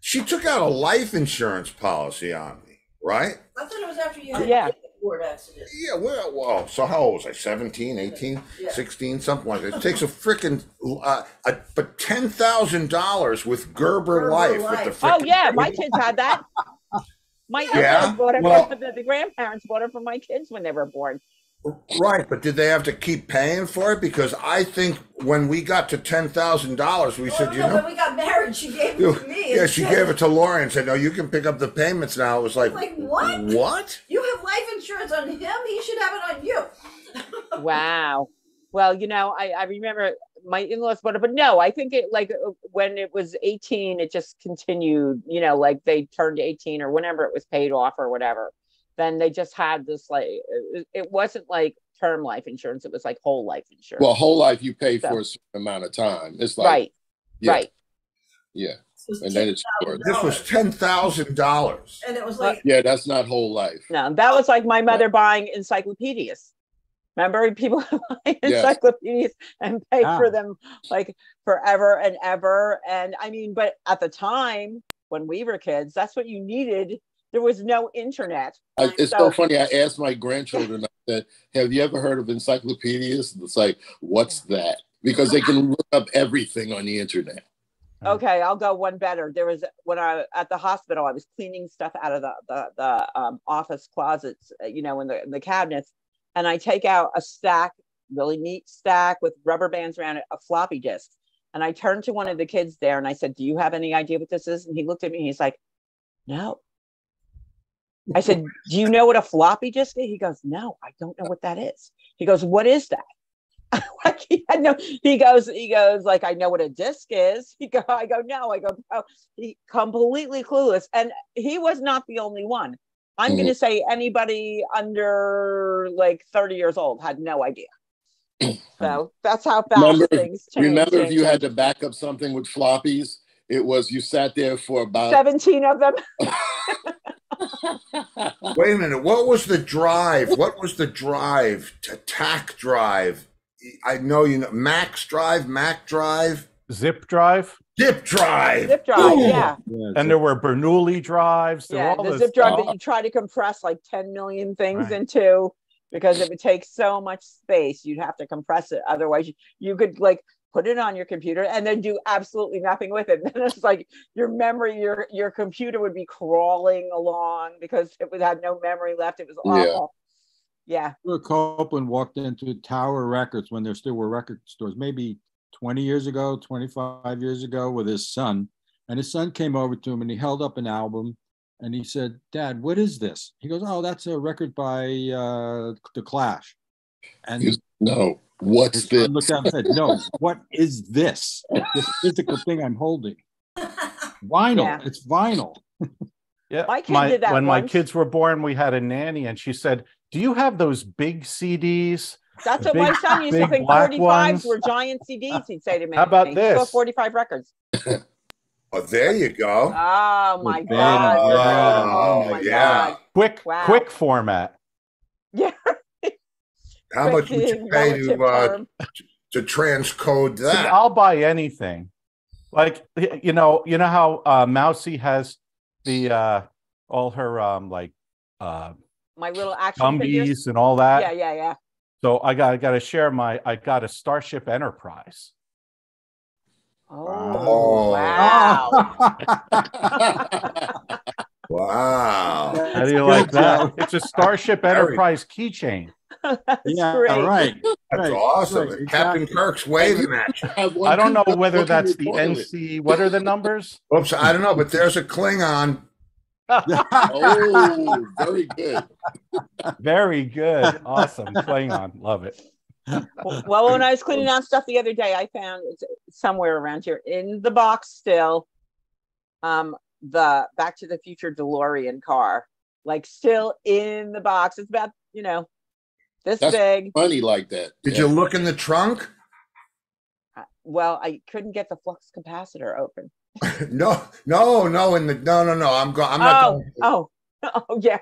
she took out a life insurance policy on me, right? I thought it was after you had Yeah. the Ford accident. Yeah, well, well, so how old was I? 17, 18, Yeah. 16, something like that. It takes a freaking, uh, a, but $10,000 with Gerber, Gerber Life. With Life. the Oh yeah, my kids had that. My Yeah? bought it. Well- for the, the grandparents bought it for my kids when they were born. Right, but did they have to keep paying for it? Because I think when we got to $10,000, we Oh, said, you know, when we got married, she gave it You- to me. yeah, she said, gave it to Laurie and said, "No, you can pick up the payments now." It was like, Like, what? What? You have life insurance on him. He should have it on you. Wow. Well, you know, I, I remember my in-laws bought it, but no, I think it like uh, when it was 18, it just continued, you know, like they turned 18 or whenever it was paid off or whatever. Then they just had this like it, it wasn't like term life insurance, it was like whole life insurance. Well, whole life you pay So- for a certain amount of time. It's like right, yeah, right. Yeah. And then it's. This was ten thousand dollars. And it was like, Yeah, that's not whole life. No, that was like my mother buying encyclopedias. Remember, people buy encyclopedias and pay Ah. for them like forever and ever. And I mean, but at the time when we were kids, that's what you needed. There was no internet. I, it's so So- funny. I asked my grandchildren, I said, Have you ever heard of encyclopedias? And it's like, What's that? Because they can look up everything on the internet. Okay, I'll go one better. There was when I at the hospital, I was cleaning stuff out of the the, the um, office closets, uh, you know, in the in the cabinets, and I take out a stack, really neat stack with rubber bands around it, a floppy disk, and I turned to one of the kids there and I said, "Do you have any idea what this is?" And he looked at me. and He's like, "No." I said, "Do you know what a floppy disk is?" He goes, "No, I don't know what that is." He goes, "What is that?" like he had no he goes he goes like i know what a disc is. He go i go no. I go oh he completely clueless. And he was not the only one. I'm going to mm-hmm. say anybody under like 30 years old had no idea. So that's how fast Remember, things change remember if change, you had to back up something with floppies, it was you sat there for about 17 of them Wait a minute. What was the drive? What was the drive? To tack drive. I know you know Max drive, Mac drive, Zip drive, dip drive. zip drive Ooh. yeah Yeah, and there were Bernoulli drives. There yeah were all the this zip drive stuff. that you try to compress like 10 million things Right. into because it would take so much space you'd have to compress it otherwise you, you could like put it on your computer and then do absolutely nothing with it then it's like your memory your your computer would be crawling along because it would have no memory left it was awful yeah Stewart Copeland walked into Tower Records when there still were record stores, maybe 20 years ago, 25 years ago, with his son. And his son came over to him and he held up an album and he said, Dad, what is this? He goes, Oh, that's a record by uh, The Clash. And no. What's uh, this? son looked down and said, No, what is this? This physical thing I'm holding. Vinyl. Yeah. It's vinyl. Yeah. My kid did that when my kids were born, we had a nanny and she said, Do you have those big CDs? That's The what my son used to think black 45s ones. were giant CDs, he'd say to me. How about "You this? 45 records. Oh, there you go. Oh my God. Oh, Oh, my yeah. God. Quick, Wow. quick format. Yeah. How much would you pay to uh, term. to transcode See, that? I'll buy anything. Like you know, you know how uh Mousy has the uh all her um like uh my little action figures. And all that. Yeah, yeah, yeah. So I got I got to share my I got a Starship Enterprise. Oh, Oh. wow. Wow. How do you like that? It's a Starship Enterprise keychain. That's Yeah, great. right. That's right, awesome. right, Captain exactly. Kirk's waving at you. I don't know whether that's the toilet. NC. What are the numbers? Oops, I don't know, but there's a Klingon. Oh, very good. Very good. Awesome. Klingon. Love it. Well, when I was cleaning out stuff the other day, I found somewhere around here in the box still, um, the Back to the Future DeLorean car, like still in the box. It's about you know this That's- big. Funny like that. Did Yeah. you look in the trunk? Uh, Well, I couldn't get the flux capacitor open. No, no, no. In the no, no, no. I'm going. I'm not. oh, going. oh, oh, yeah.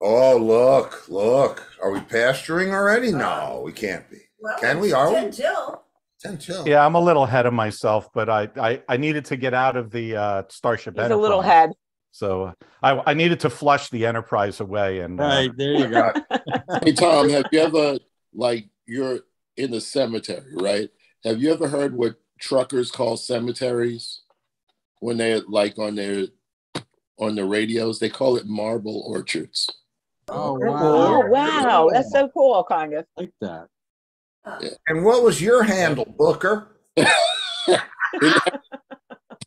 Oh, look, look. Are we pasturing already? No, we can't be. Well, Can we? it's Are we? 10 till. Ten till. Yeah, I'm a little ahead of myself, but I I, I needed to get out of the uh, Starship He's a little head. So uh, I I needed to flush the Enterprise away, and uh, Right, there you go. Hey Tom, have you ever like you're in the cemetery, right? Have you ever heard what truckers call cemeteries when they're like on their on the radios? They call it marble orchards. Oh, Oh, wow. wow. That's so cool, kind of. like that. And what was your handle, Booker?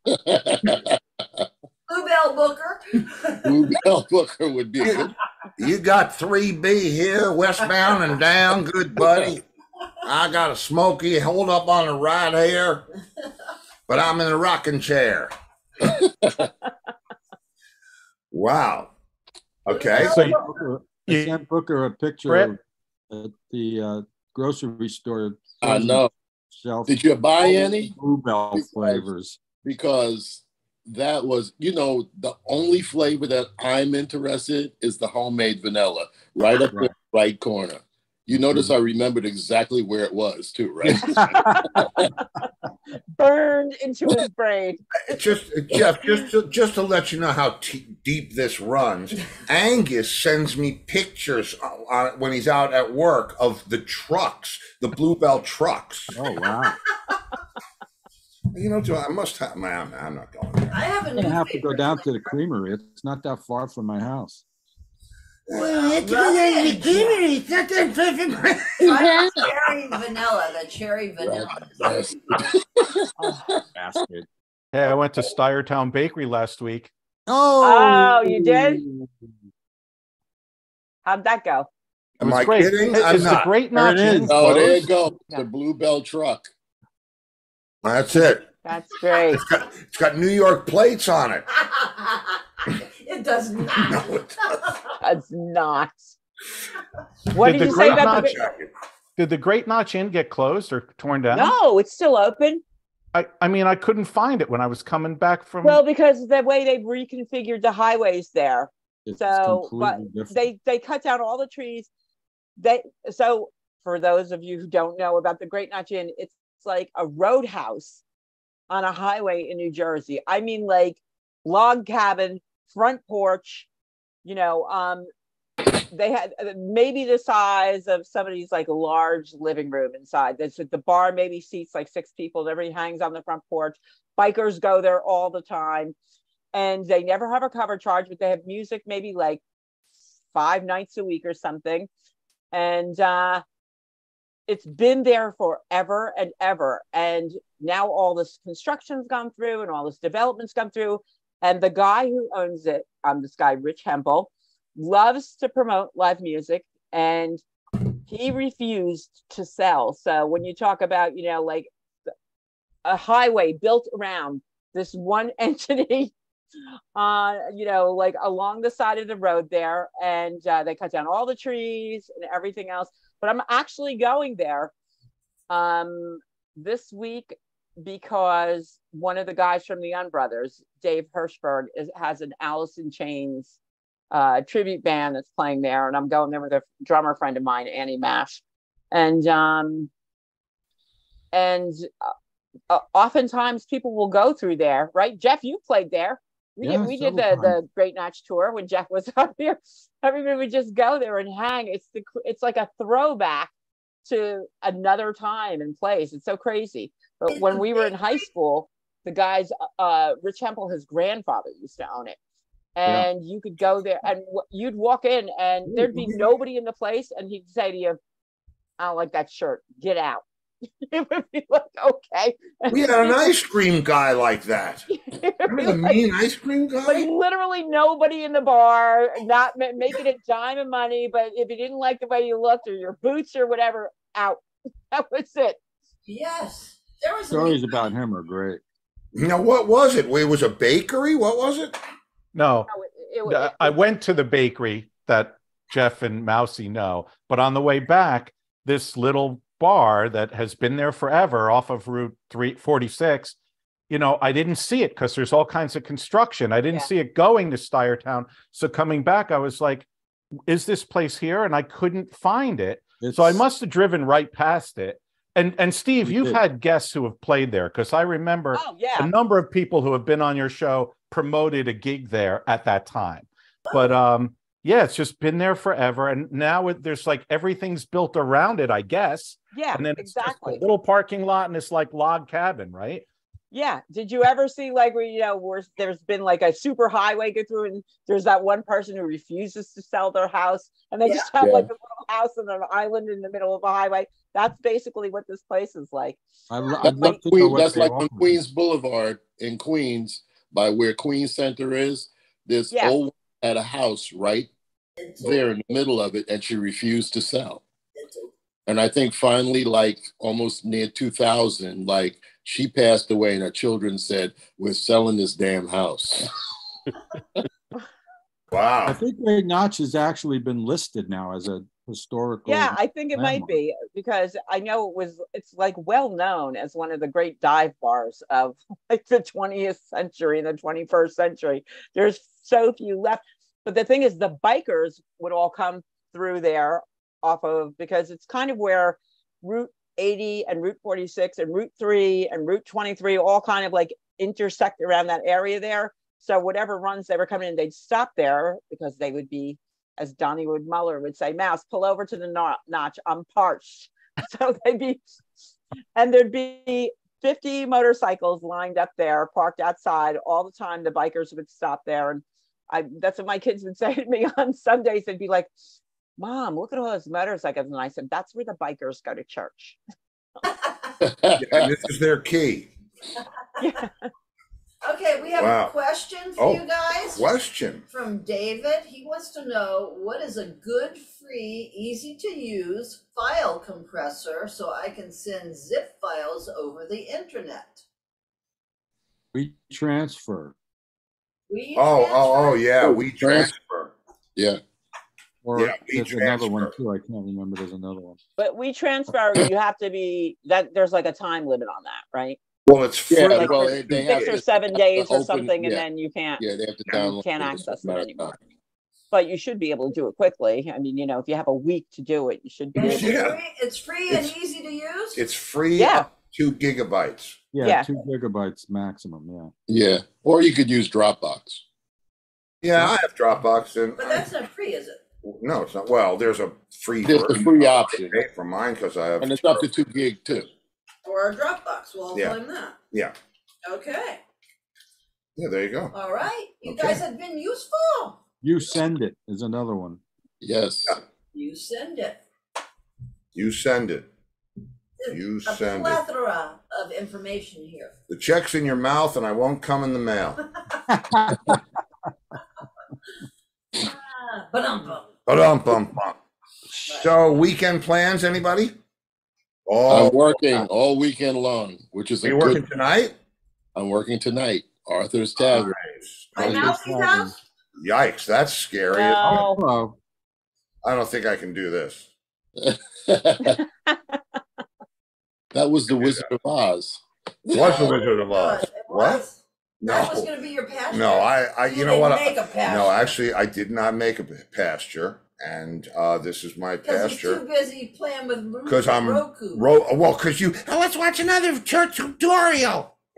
Bluebell Booker. Blue Bell Booker would be good. You got three B here, westbound and down, good buddy. I got a smoky hold up on the right here, but I'm in a rocking chair. wow. Okay. So you- sent Booker- I you- sent Booker a picture Brett? of, at the uh, grocery store. I know. Shelf. Did you buy any? Bluebell flavors. Because that was, you know, the only flavor that I'm interested is the homemade vanilla, right up in the right corner. You notice I remembered exactly where it was too, right? Burned into his brain. Just Jeff, just to, just to let you know how t- deep this runs, Angus sends me pictures uh, uh, when he's out at work of the trucks, the Bluebell trucks. Oh, wow. You know, Joe, I must have. Man, I'm not going there. I have a I'm gonna have to go down to the creamery. It's not that far from my house. Well, it's gonna be It's not that perfect. I have cherry vanilla, the cherry vanilla. Yes. Bastard. hey, I went to Steyertown Bakery last week. Oh, oh, you did? How'd that go? It Am was I great. kidding? Is I'm the not. Great There it Notch is. Oh, there you go. The Bluebell truck. That's it. That's great. It's got, it's got New York plates on it. it does not. No, it doesn't. That's not. What Did did, the you say Great about the? Notch- Did the Great Notch Inn get closed or torn down? No, it's still open. I, I mean, I couldn't find it when I was coming back from. Well, because the way they've reconfigured the highways there, It's so but different. they they cut down all the trees. They so for those of you who don't know about the Great Notch Inn, it's like a roadhouse on a highway in New Jersey. I mean, like log cabin, front porch. You know, um, they had uh, maybe the size of somebody's like large living room inside. That's the bar maybe seats like six people. Everybody hangs on the front porch. Bikers go there all the time, and they never have a cover charge, but they have music maybe like five nights a week or something. And uh, it's been there forever and ever. And now all this construction's gone through and all this development's gone through. And the guy who owns it, um, this guy, Rich Hempel, loves to promote live music and he refused to sell. So when you talk about, you know, like a highway built around this one entity uh, you know, like along the side of the road there, and uh, they cut down all the trees and everything else. But I'm actually going there um, this week because one of the guys from the Young Brothers, Dave Hirschberg, is, has an Alice in Chains uh, tribute band that's playing there, and I'm going there with a drummer friend of mine, Annie Mash, and um, and uh, uh, oftentimes people will go through there, right? Jeff, you played there. We Yeah, did we did the, the Great Notch tour when Jeff was up here. Everybody would just go there and hang. It's the it's like a throwback to another time and place. It's so crazy. But when we were in high school, the guys, uh, Rich Hempel, his grandfather used to own it. Yeah. And you could go there and w- you'd walk in and there'd be nobody in the place. And he'd say to you, I don't like that shirt. Get out. it would be like, okay. We had an ice cream guy like that. it'd be Remember the like- mean ice cream guy? like guy? literally nobody in the bar, not making a dime of money. But if you didn't like the way you looked or your boots or whatever, out. That was it. Yes. There was a Stories about him are great. Now, what was it? It was a bakery? What was it? No, No, it- it- I went to the bakery that Jeff and Mousy know, but on the way back, this little bar that has been there forever off of Route 346, you know, I didn't see it because there's all kinds of construction. I didn't Yeah. see it going to Stuyertown. So coming back, I was like, is this place here? And I couldn't find it. So I must have driven right past it. And and Steve, You you've did. had guests who have played there because I remember Oh a number of people who have been on your show promoted a gig there at that time. But um yeah, it's just been there forever and now it, there's like everything's built around it, I guess. Yeah, and then it's just a little parking lot and it's like log cabin, right? Yeah. Did you ever see like where you know where there's been like a super highway go through and there's that one person who refuses to sell their house and they Yeah. just have Yeah. like a little house on an island in the middle of a highway. That's basically what this place is like. I, I'd That's love like, to know Queen, what that's like on. Queens Boulevard in Queens, by where Queens Center is. This Yeah. old had a house right there in the middle of it, and she refused to sell. And I think finally, like almost near 2000, like she passed away, and her children said, "We're selling this damn house." Wow. I think Great Notch has actually been listed now as a historical. Yeah, I think it might be because I know it was it's like well known as one of the great dive bars of like the 20th century and the 21st century. There's so few left. But the thing is the bikers would all come through there off of because it's kind of where Route 80 and Route 46 and Route 3 and Route 23 all kind of like intersect around that area there. So whatever runs they were coming in, they'd stop there because they would be as Donnie Wood Muller would say, Mouse, pull over to the no- notch. I'm parched. So they'd be, and there'd be 50 motorcycles lined up there, parked outside all the time. The bikers would stop there. And I, that's what my kids would say to me on Sundays. They'd be like, Mom, look at all those motorcycles. And I said, That's where the bikers go to church. And this is their key. Okay, we have Wow. a question for Oh, you guys Question. from David. He wants to know what is a good, free, easy to use file compressor so I can send zip files over the internet. We transfer. We Oh, oh, oh, yeah. We transfer. yeah, Or Yeah, we there's another one too. I can't remember. There's another one. But WeTransfer, you have to be, that there's like a time limit on that, right? Well, it's free. yeah. Like well, for they, they have Six or to, seven days or open- something, and yeah. then you can't. yeah, they have to Yeah. download. can't access It's it anymore. time. but you should be able to do it quickly. I mean, you know, if you have a week to do it, you should be And able It's to. Yeah. free, it's free and It's- easy to use. It's free. Yeah. up Two gigabytes. Yeah, Yeah. two gigabytes maximum. Yeah. Yeah, or you could use Dropbox. Yeah, I have Dropbox and but that's not free, is it? no, it's not. Well, there's a free There's a version. free I option. pay for mine because I have. And it's up to two gig too. Or a Dropbox. Well, I'll Yeah. tell him that. Yeah. Okay. Yeah, there you go. All right. You Okay. guys have been useful. You send it is another one. Yes. YouSendIt. You send it. There's You a send it. plethora of information here. The check's in your mouth, and I won't come in the mail. Ah, ba-dum-bum. Ba-dum-bum-bum. So, weekend plans, anybody? Oh, I'm working all weekend long, which is Are a you working good. tonight? I'm working tonight. Arthur's All Tavern. right. My Don't- Mousie's house? Yikes, that's scary. No. Oh, I don't think I can do this. that was the Wizard of Oz. What's the Wizard of Oz? What? was. That was gonna be your pasture. no, I, I, you know what? I- Make a pasture. No, actually, I did not make a pasture, and uh, this is my Because he's too pasture. busy playing with Ru- Because I'm Roku. ro- well, because you. Oh, let's watch another church tutorial.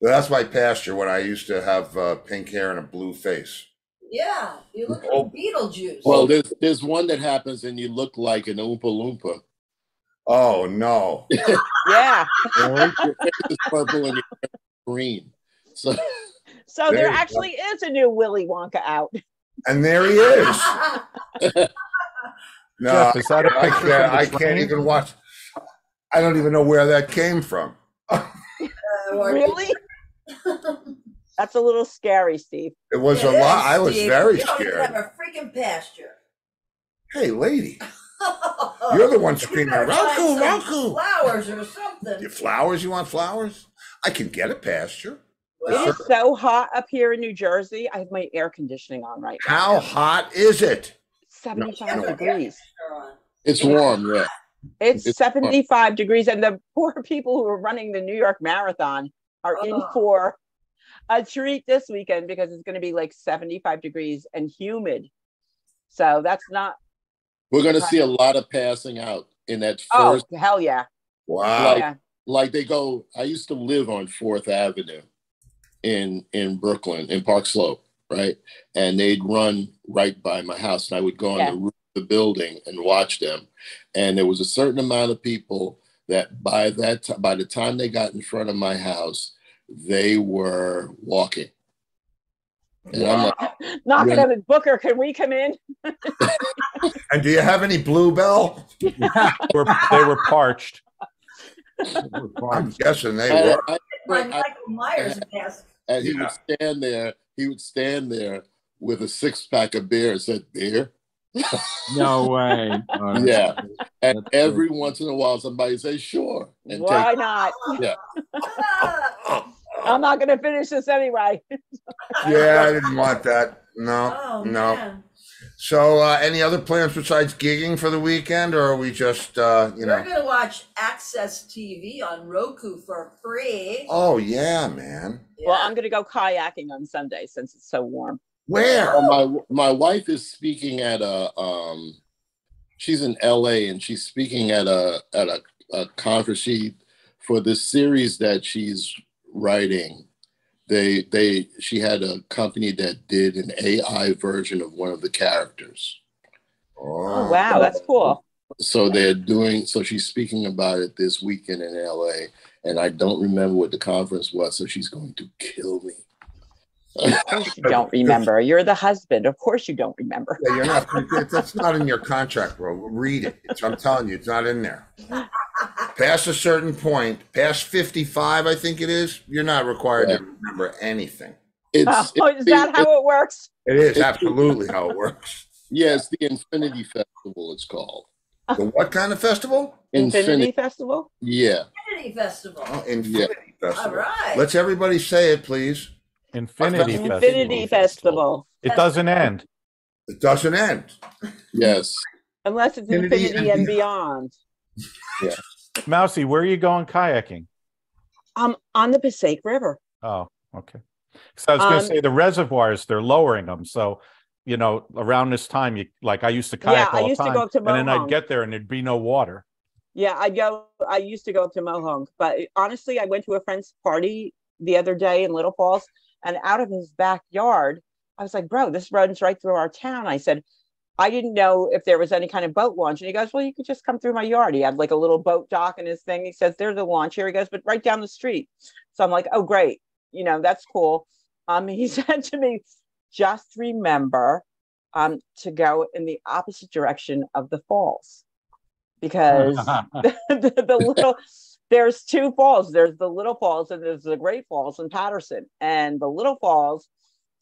That's my pasture when I used to have uh, pink hair and a blue face. yeah, you look like Oh. Beetlejuice. Well, there's there's one that happens and you look like an Oompa Loompa. Oh no! Yeah. Your face is purple and your hair is green. So So There there you go. actually is a new Willy Wonka out. And there he is. No, Jeff, is that a I picture can't. from the I can't even watch. I don't even know where that came from. Really? That's a little scary, Steve. It was It a lot. I was Steve. very you don't scared. have a freaking pasture. Hey, lady, you're the one screaming, better find Roku, Roku. Flowers or something. Your flowers? You want flowers? I can get a pasture. It is so hot up here in New Jersey. I have my air conditioning on right now. How hot is it? 75 no. degrees. it's warm, yeah. It's, It's 75 degrees, and the poor people who are running the New York Marathon are in Oh. for a treat this weekend because it's going to be like 75 degrees and humid. So that's not, We're gonna see a lot of passing out in that first. oh, first hell yeah. Wow. yeah. like they go I used to live on Fourth Avenue in in Brooklyn in Park Slope, right? And they'd run right by my house and I would go on Yeah. the roof of the building and watch them. And there was a certain amount of people that by that ti- by the time they got in front of my house, they were walking. And I'm like, Knocking Yeah. on the booker, can we come in? And do you have any bluebell? They were, they were parched. I'm guessing they I- were. I- My I- Michael Myers mask. And he Yeah. would stand there, he would stand there with a six pack of beer and said, Beer? no way. Yeah. And That's every cool. once in a while, somebody says, sure. And Why take, not? Ah, I'm not going to finish this anyway. Yeah, I didn't want that. No, oh, no. man. So, uh, any other plans besides gigging for the weekend, or are we just, uh, you You're know? gonna watch AXS TV on Roku for free. Oh yeah, man. Well, I'm going to go kayaking on Sunday since it's so warm. Where? Well, my my wife is speaking at a um she's in LA and she's speaking at a at a, a conference she for this series that she's writing they they she had a company that did an AI version of one of the characters Oh, oh wow. That's cool. so they're doing so she's speaking about it this weekend in LA and I don't remember what the conference was so she's going to kill me Of course you don't remember. You're the husband. Of course you don't remember. Yeah, you're not. That's not in your contract, bro. Read it. It's, I'm telling you, it's not in there. Past a certain point, past 55, I think it is. You're not required to remember anything. it's Oh, is that how it works? It is absolutely how it works. yeah it's the Infinity Festival it's called The what kind of festival? Infinity Festival? Yeah. Infinity Festival. Oh, Infinity All Festival. right. Let's everybody say it, please. Infinity Festival. Infinity Festival. It doesn't end. It doesn't end. Yes. Unless it's Infinity infinity, and and beyond. Mousy, where are you going kayaking? Um, on the Passaic River. Oh, okay. So I was going Um, to say the reservoirs, they're lowering them. So, you know, around this time, you like I used to Yeah, kayak I all the used to time, go up to and then I'd Mohonk. get there and there'd be no water. Yeah, I go. I used to go up to Mohonk, but honestly, I went to a friend's party the other day in Little Falls, and out of his backyard, I was like, "Bro, this runs right through our town." I said, "I didn't know if there was any kind of boat launch," and he goes, "Well, you could just come through my yard." He had like a little boat dock in his thing. He says, "There's a launch here." He goes, "But right down the street." So I'm like, "Oh, great, you know, that's cool." Um, he said to me, "Just remember, um, to go in the opposite direction of the falls." Because the, the little there's two falls there's the little falls and there's the great falls in Paterson and the little falls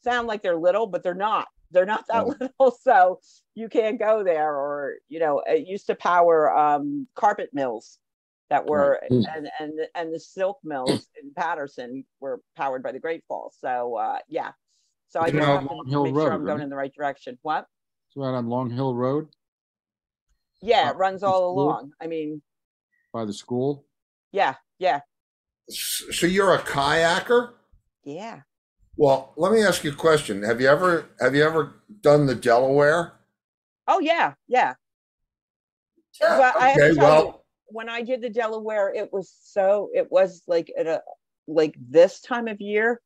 sound like they're little but they're not they're not that little so you can't go there or you know it used to power um carpet mills that were Mm. and and and the silk mills in Paterson were powered by the Great Falls. So uh, yeah, so I just have to Hill make sure I'm going in the right direction. What? It's right on Long Hill Road Yeah, Uh, it runs all along. I mean, by the school. Yeah, yeah, So you're a kayaker? yeah. Well, let me ask you a question. Have you ever have you ever done the Delaware? Oh yeah, yeah. But I have to tell you, well- when I did the Delaware, it was so it was like at a like this time of year,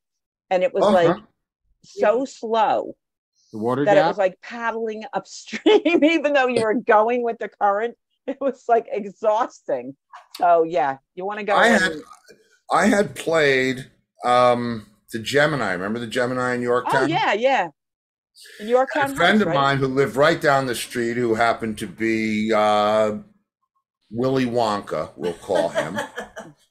and it was Uh-huh. like so slow The water that it was like paddling upstream, even though you were going with the current. It was like exhausting. So yeah, you want to go. I in had and- I had played um the Gemini. Remember the Gemini in Yorktown? oh Yorktown? yeah, yeah. In Yorktown a friend Heights, of right? mine who lived right down the street who happened to be uh Willy Wonka, we'll call him.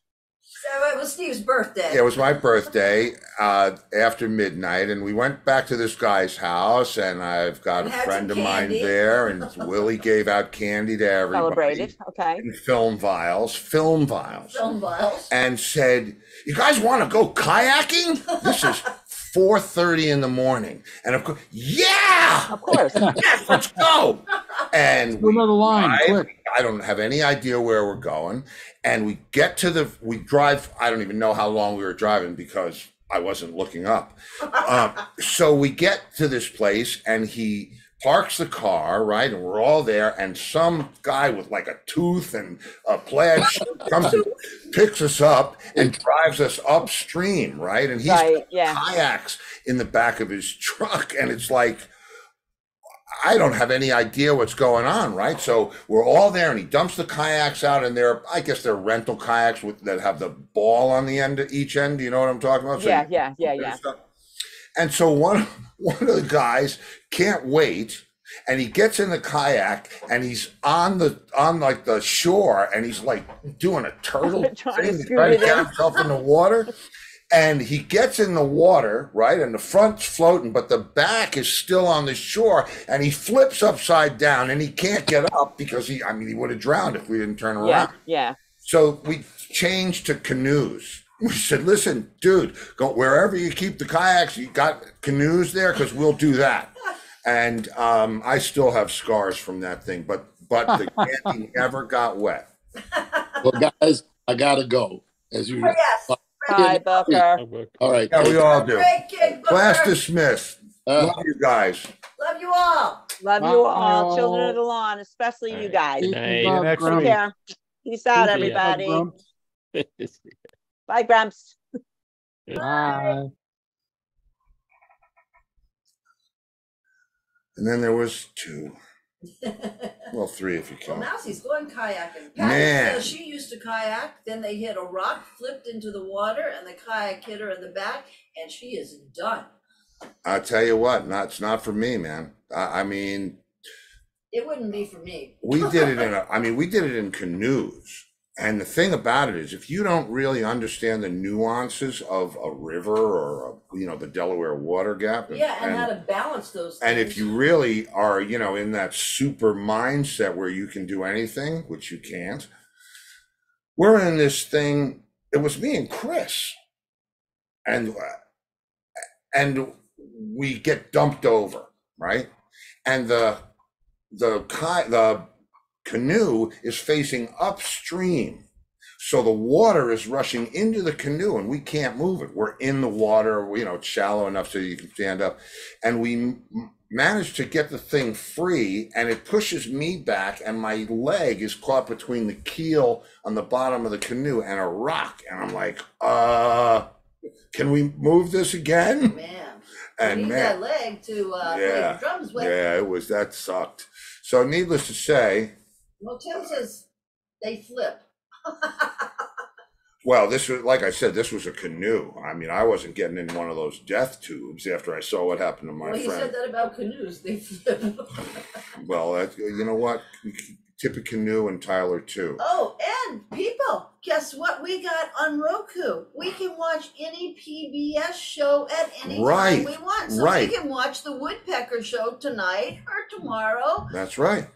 So it was Steve's birthday. it was my birthday uh, after midnight, and we went back to this guy's house, and I've got And a friend of mine there, and Willie gave out candy to everybody. Celebrated. Okay. in film vials, film vials, Film vials. and said, "You guys want to go kayaking? This is 4:30 in the morning." And of course, yeah, Of course. yes, let's go. And Do another line, drive. I don't have any idea where we're going, and we get to the. We drive. I don't even know how long we were driving because I wasn't looking up. Um, so we get to this place, and he parks the car, right? And we're all there, and some guy with like a tooth and a plaid shirt comes and picks us up and drives us upstream, right? And he's Right. Yeah. kayaks in the back of his truck, and it's like. I don't have any idea what's going on, right? So we're all there, and he dumps the kayaks out, and they're, I guess they're rental kayaks with that have the ball on the end of each end. Do you know what I'm talking about? So Yeah. Yeah. Yeah. Yeah. And so one one of the guys can't wait, and he gets in the kayak, and he's on the on like the shore, and he's like doing a turtle Trying thing to scoot try to get himself in the water. And he gets in the water, right? And the front's floating, but the back is still on the shore. And he flips upside down and he can't get up because he, I mean, he would have drowned if we didn't turn around. Yeah. Yeah. So we changed to canoes. We said, listen, dude, go wherever you keep the kayaks, you got canoes there because we'll do that. And um, I still have scars from that thing, but but the candy never got wet. Well, guys, I gotta go as Oh, usual. yes. Hi, Booker. All right. Yeah, we all do. Great kid, Class dismissed. Uh, Love you guys. Love you all. Love you Bye, all, children of the lawn, especially you guys. Good Peace night. and See you love, Take care. Peace out, everybody. Grumps. Bye, Grumps. Bye. And then there was two. Well, three if you Well, count. Mousie's going kayaking. Patty Man. says she used to kayak, then they hit a rock, flipped into the water, and the kayak hit her in the back, and she is done. I tell you what, not it's not for me, man. I, I mean, It wouldn't be for me. we did it in a, I mean, we did it in canoes. And the thing about it is, if you don't really understand the nuances of a river or, a, you know, the Delaware Water Gap, and, Yeah, and and, how to balance those things. and if you really are, you know, in that super mindset where you can do anything, which you can't, we're in this thing. It was me and Chris, and and we get dumped over, right? And the the the canoe is facing upstream. So the water is rushing into the canoe and we can't move it. We're in the water, you know, it's shallow enough so you can stand up. And we managed to get the thing free and it pushes me back and my leg is caught between the keel on the bottom of the canoe and a rock. And I'm like, uh, can we move this again? Man, And man, that leg to uh, play Yeah, the drums with. yeah, it was, that sucked. So needless to say, Well, Tim says they flip. Well, this was like I said, this was a canoe. I mean, I wasn't getting in one of those death tubes after I saw what happened to my well, he friend. said that about canoes. They flip. Well, that, you know what? Tippecanoe and Tyler too. oh, and people, guess what we got on Roku? We can watch any PBS show at any Right, time we want. So right. we can watch the Woodpecker Show tonight or tomorrow. That's right.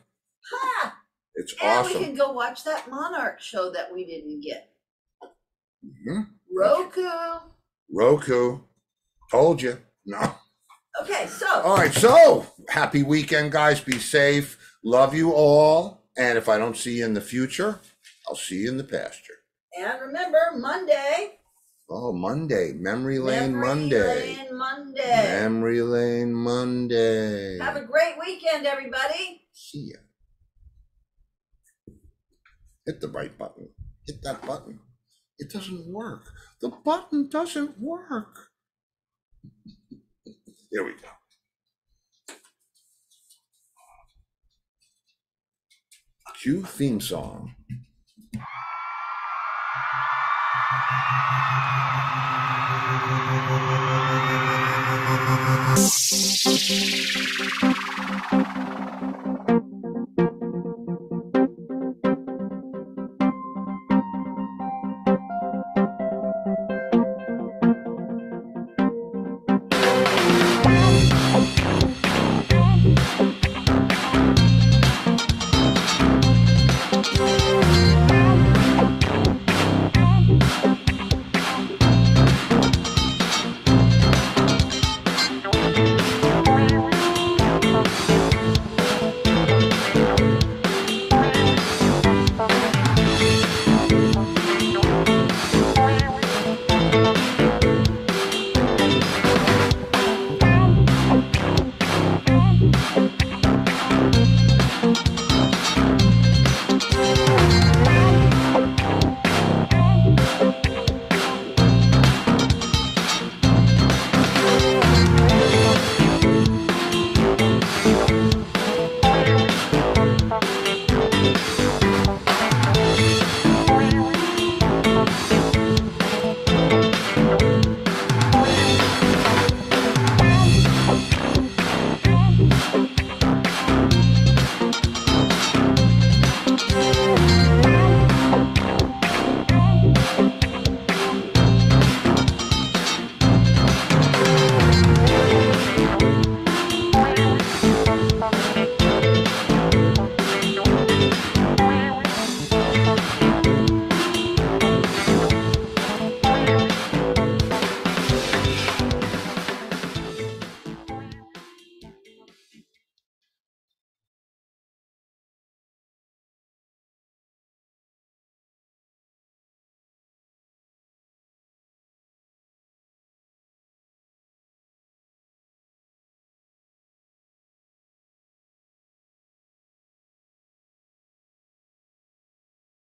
Ha! It's And we awesome. can go watch that Monarch show that we didn't get. Mhm. Roku. Roku. Told you. No. Okay, so All right. So happy weekend, guys. Be safe. Love you all. And if I don't see you in the future, I'll see you in the pasture. and remember Monday. Oh, Monday. Memory Lane Memory Monday. Lane Monday. Memory Lane Monday. Have a great weekend, everybody. See ya. Hit the right button. Hit that button. It doesn't work. The button doesn't work. Here we go. Cue theme song.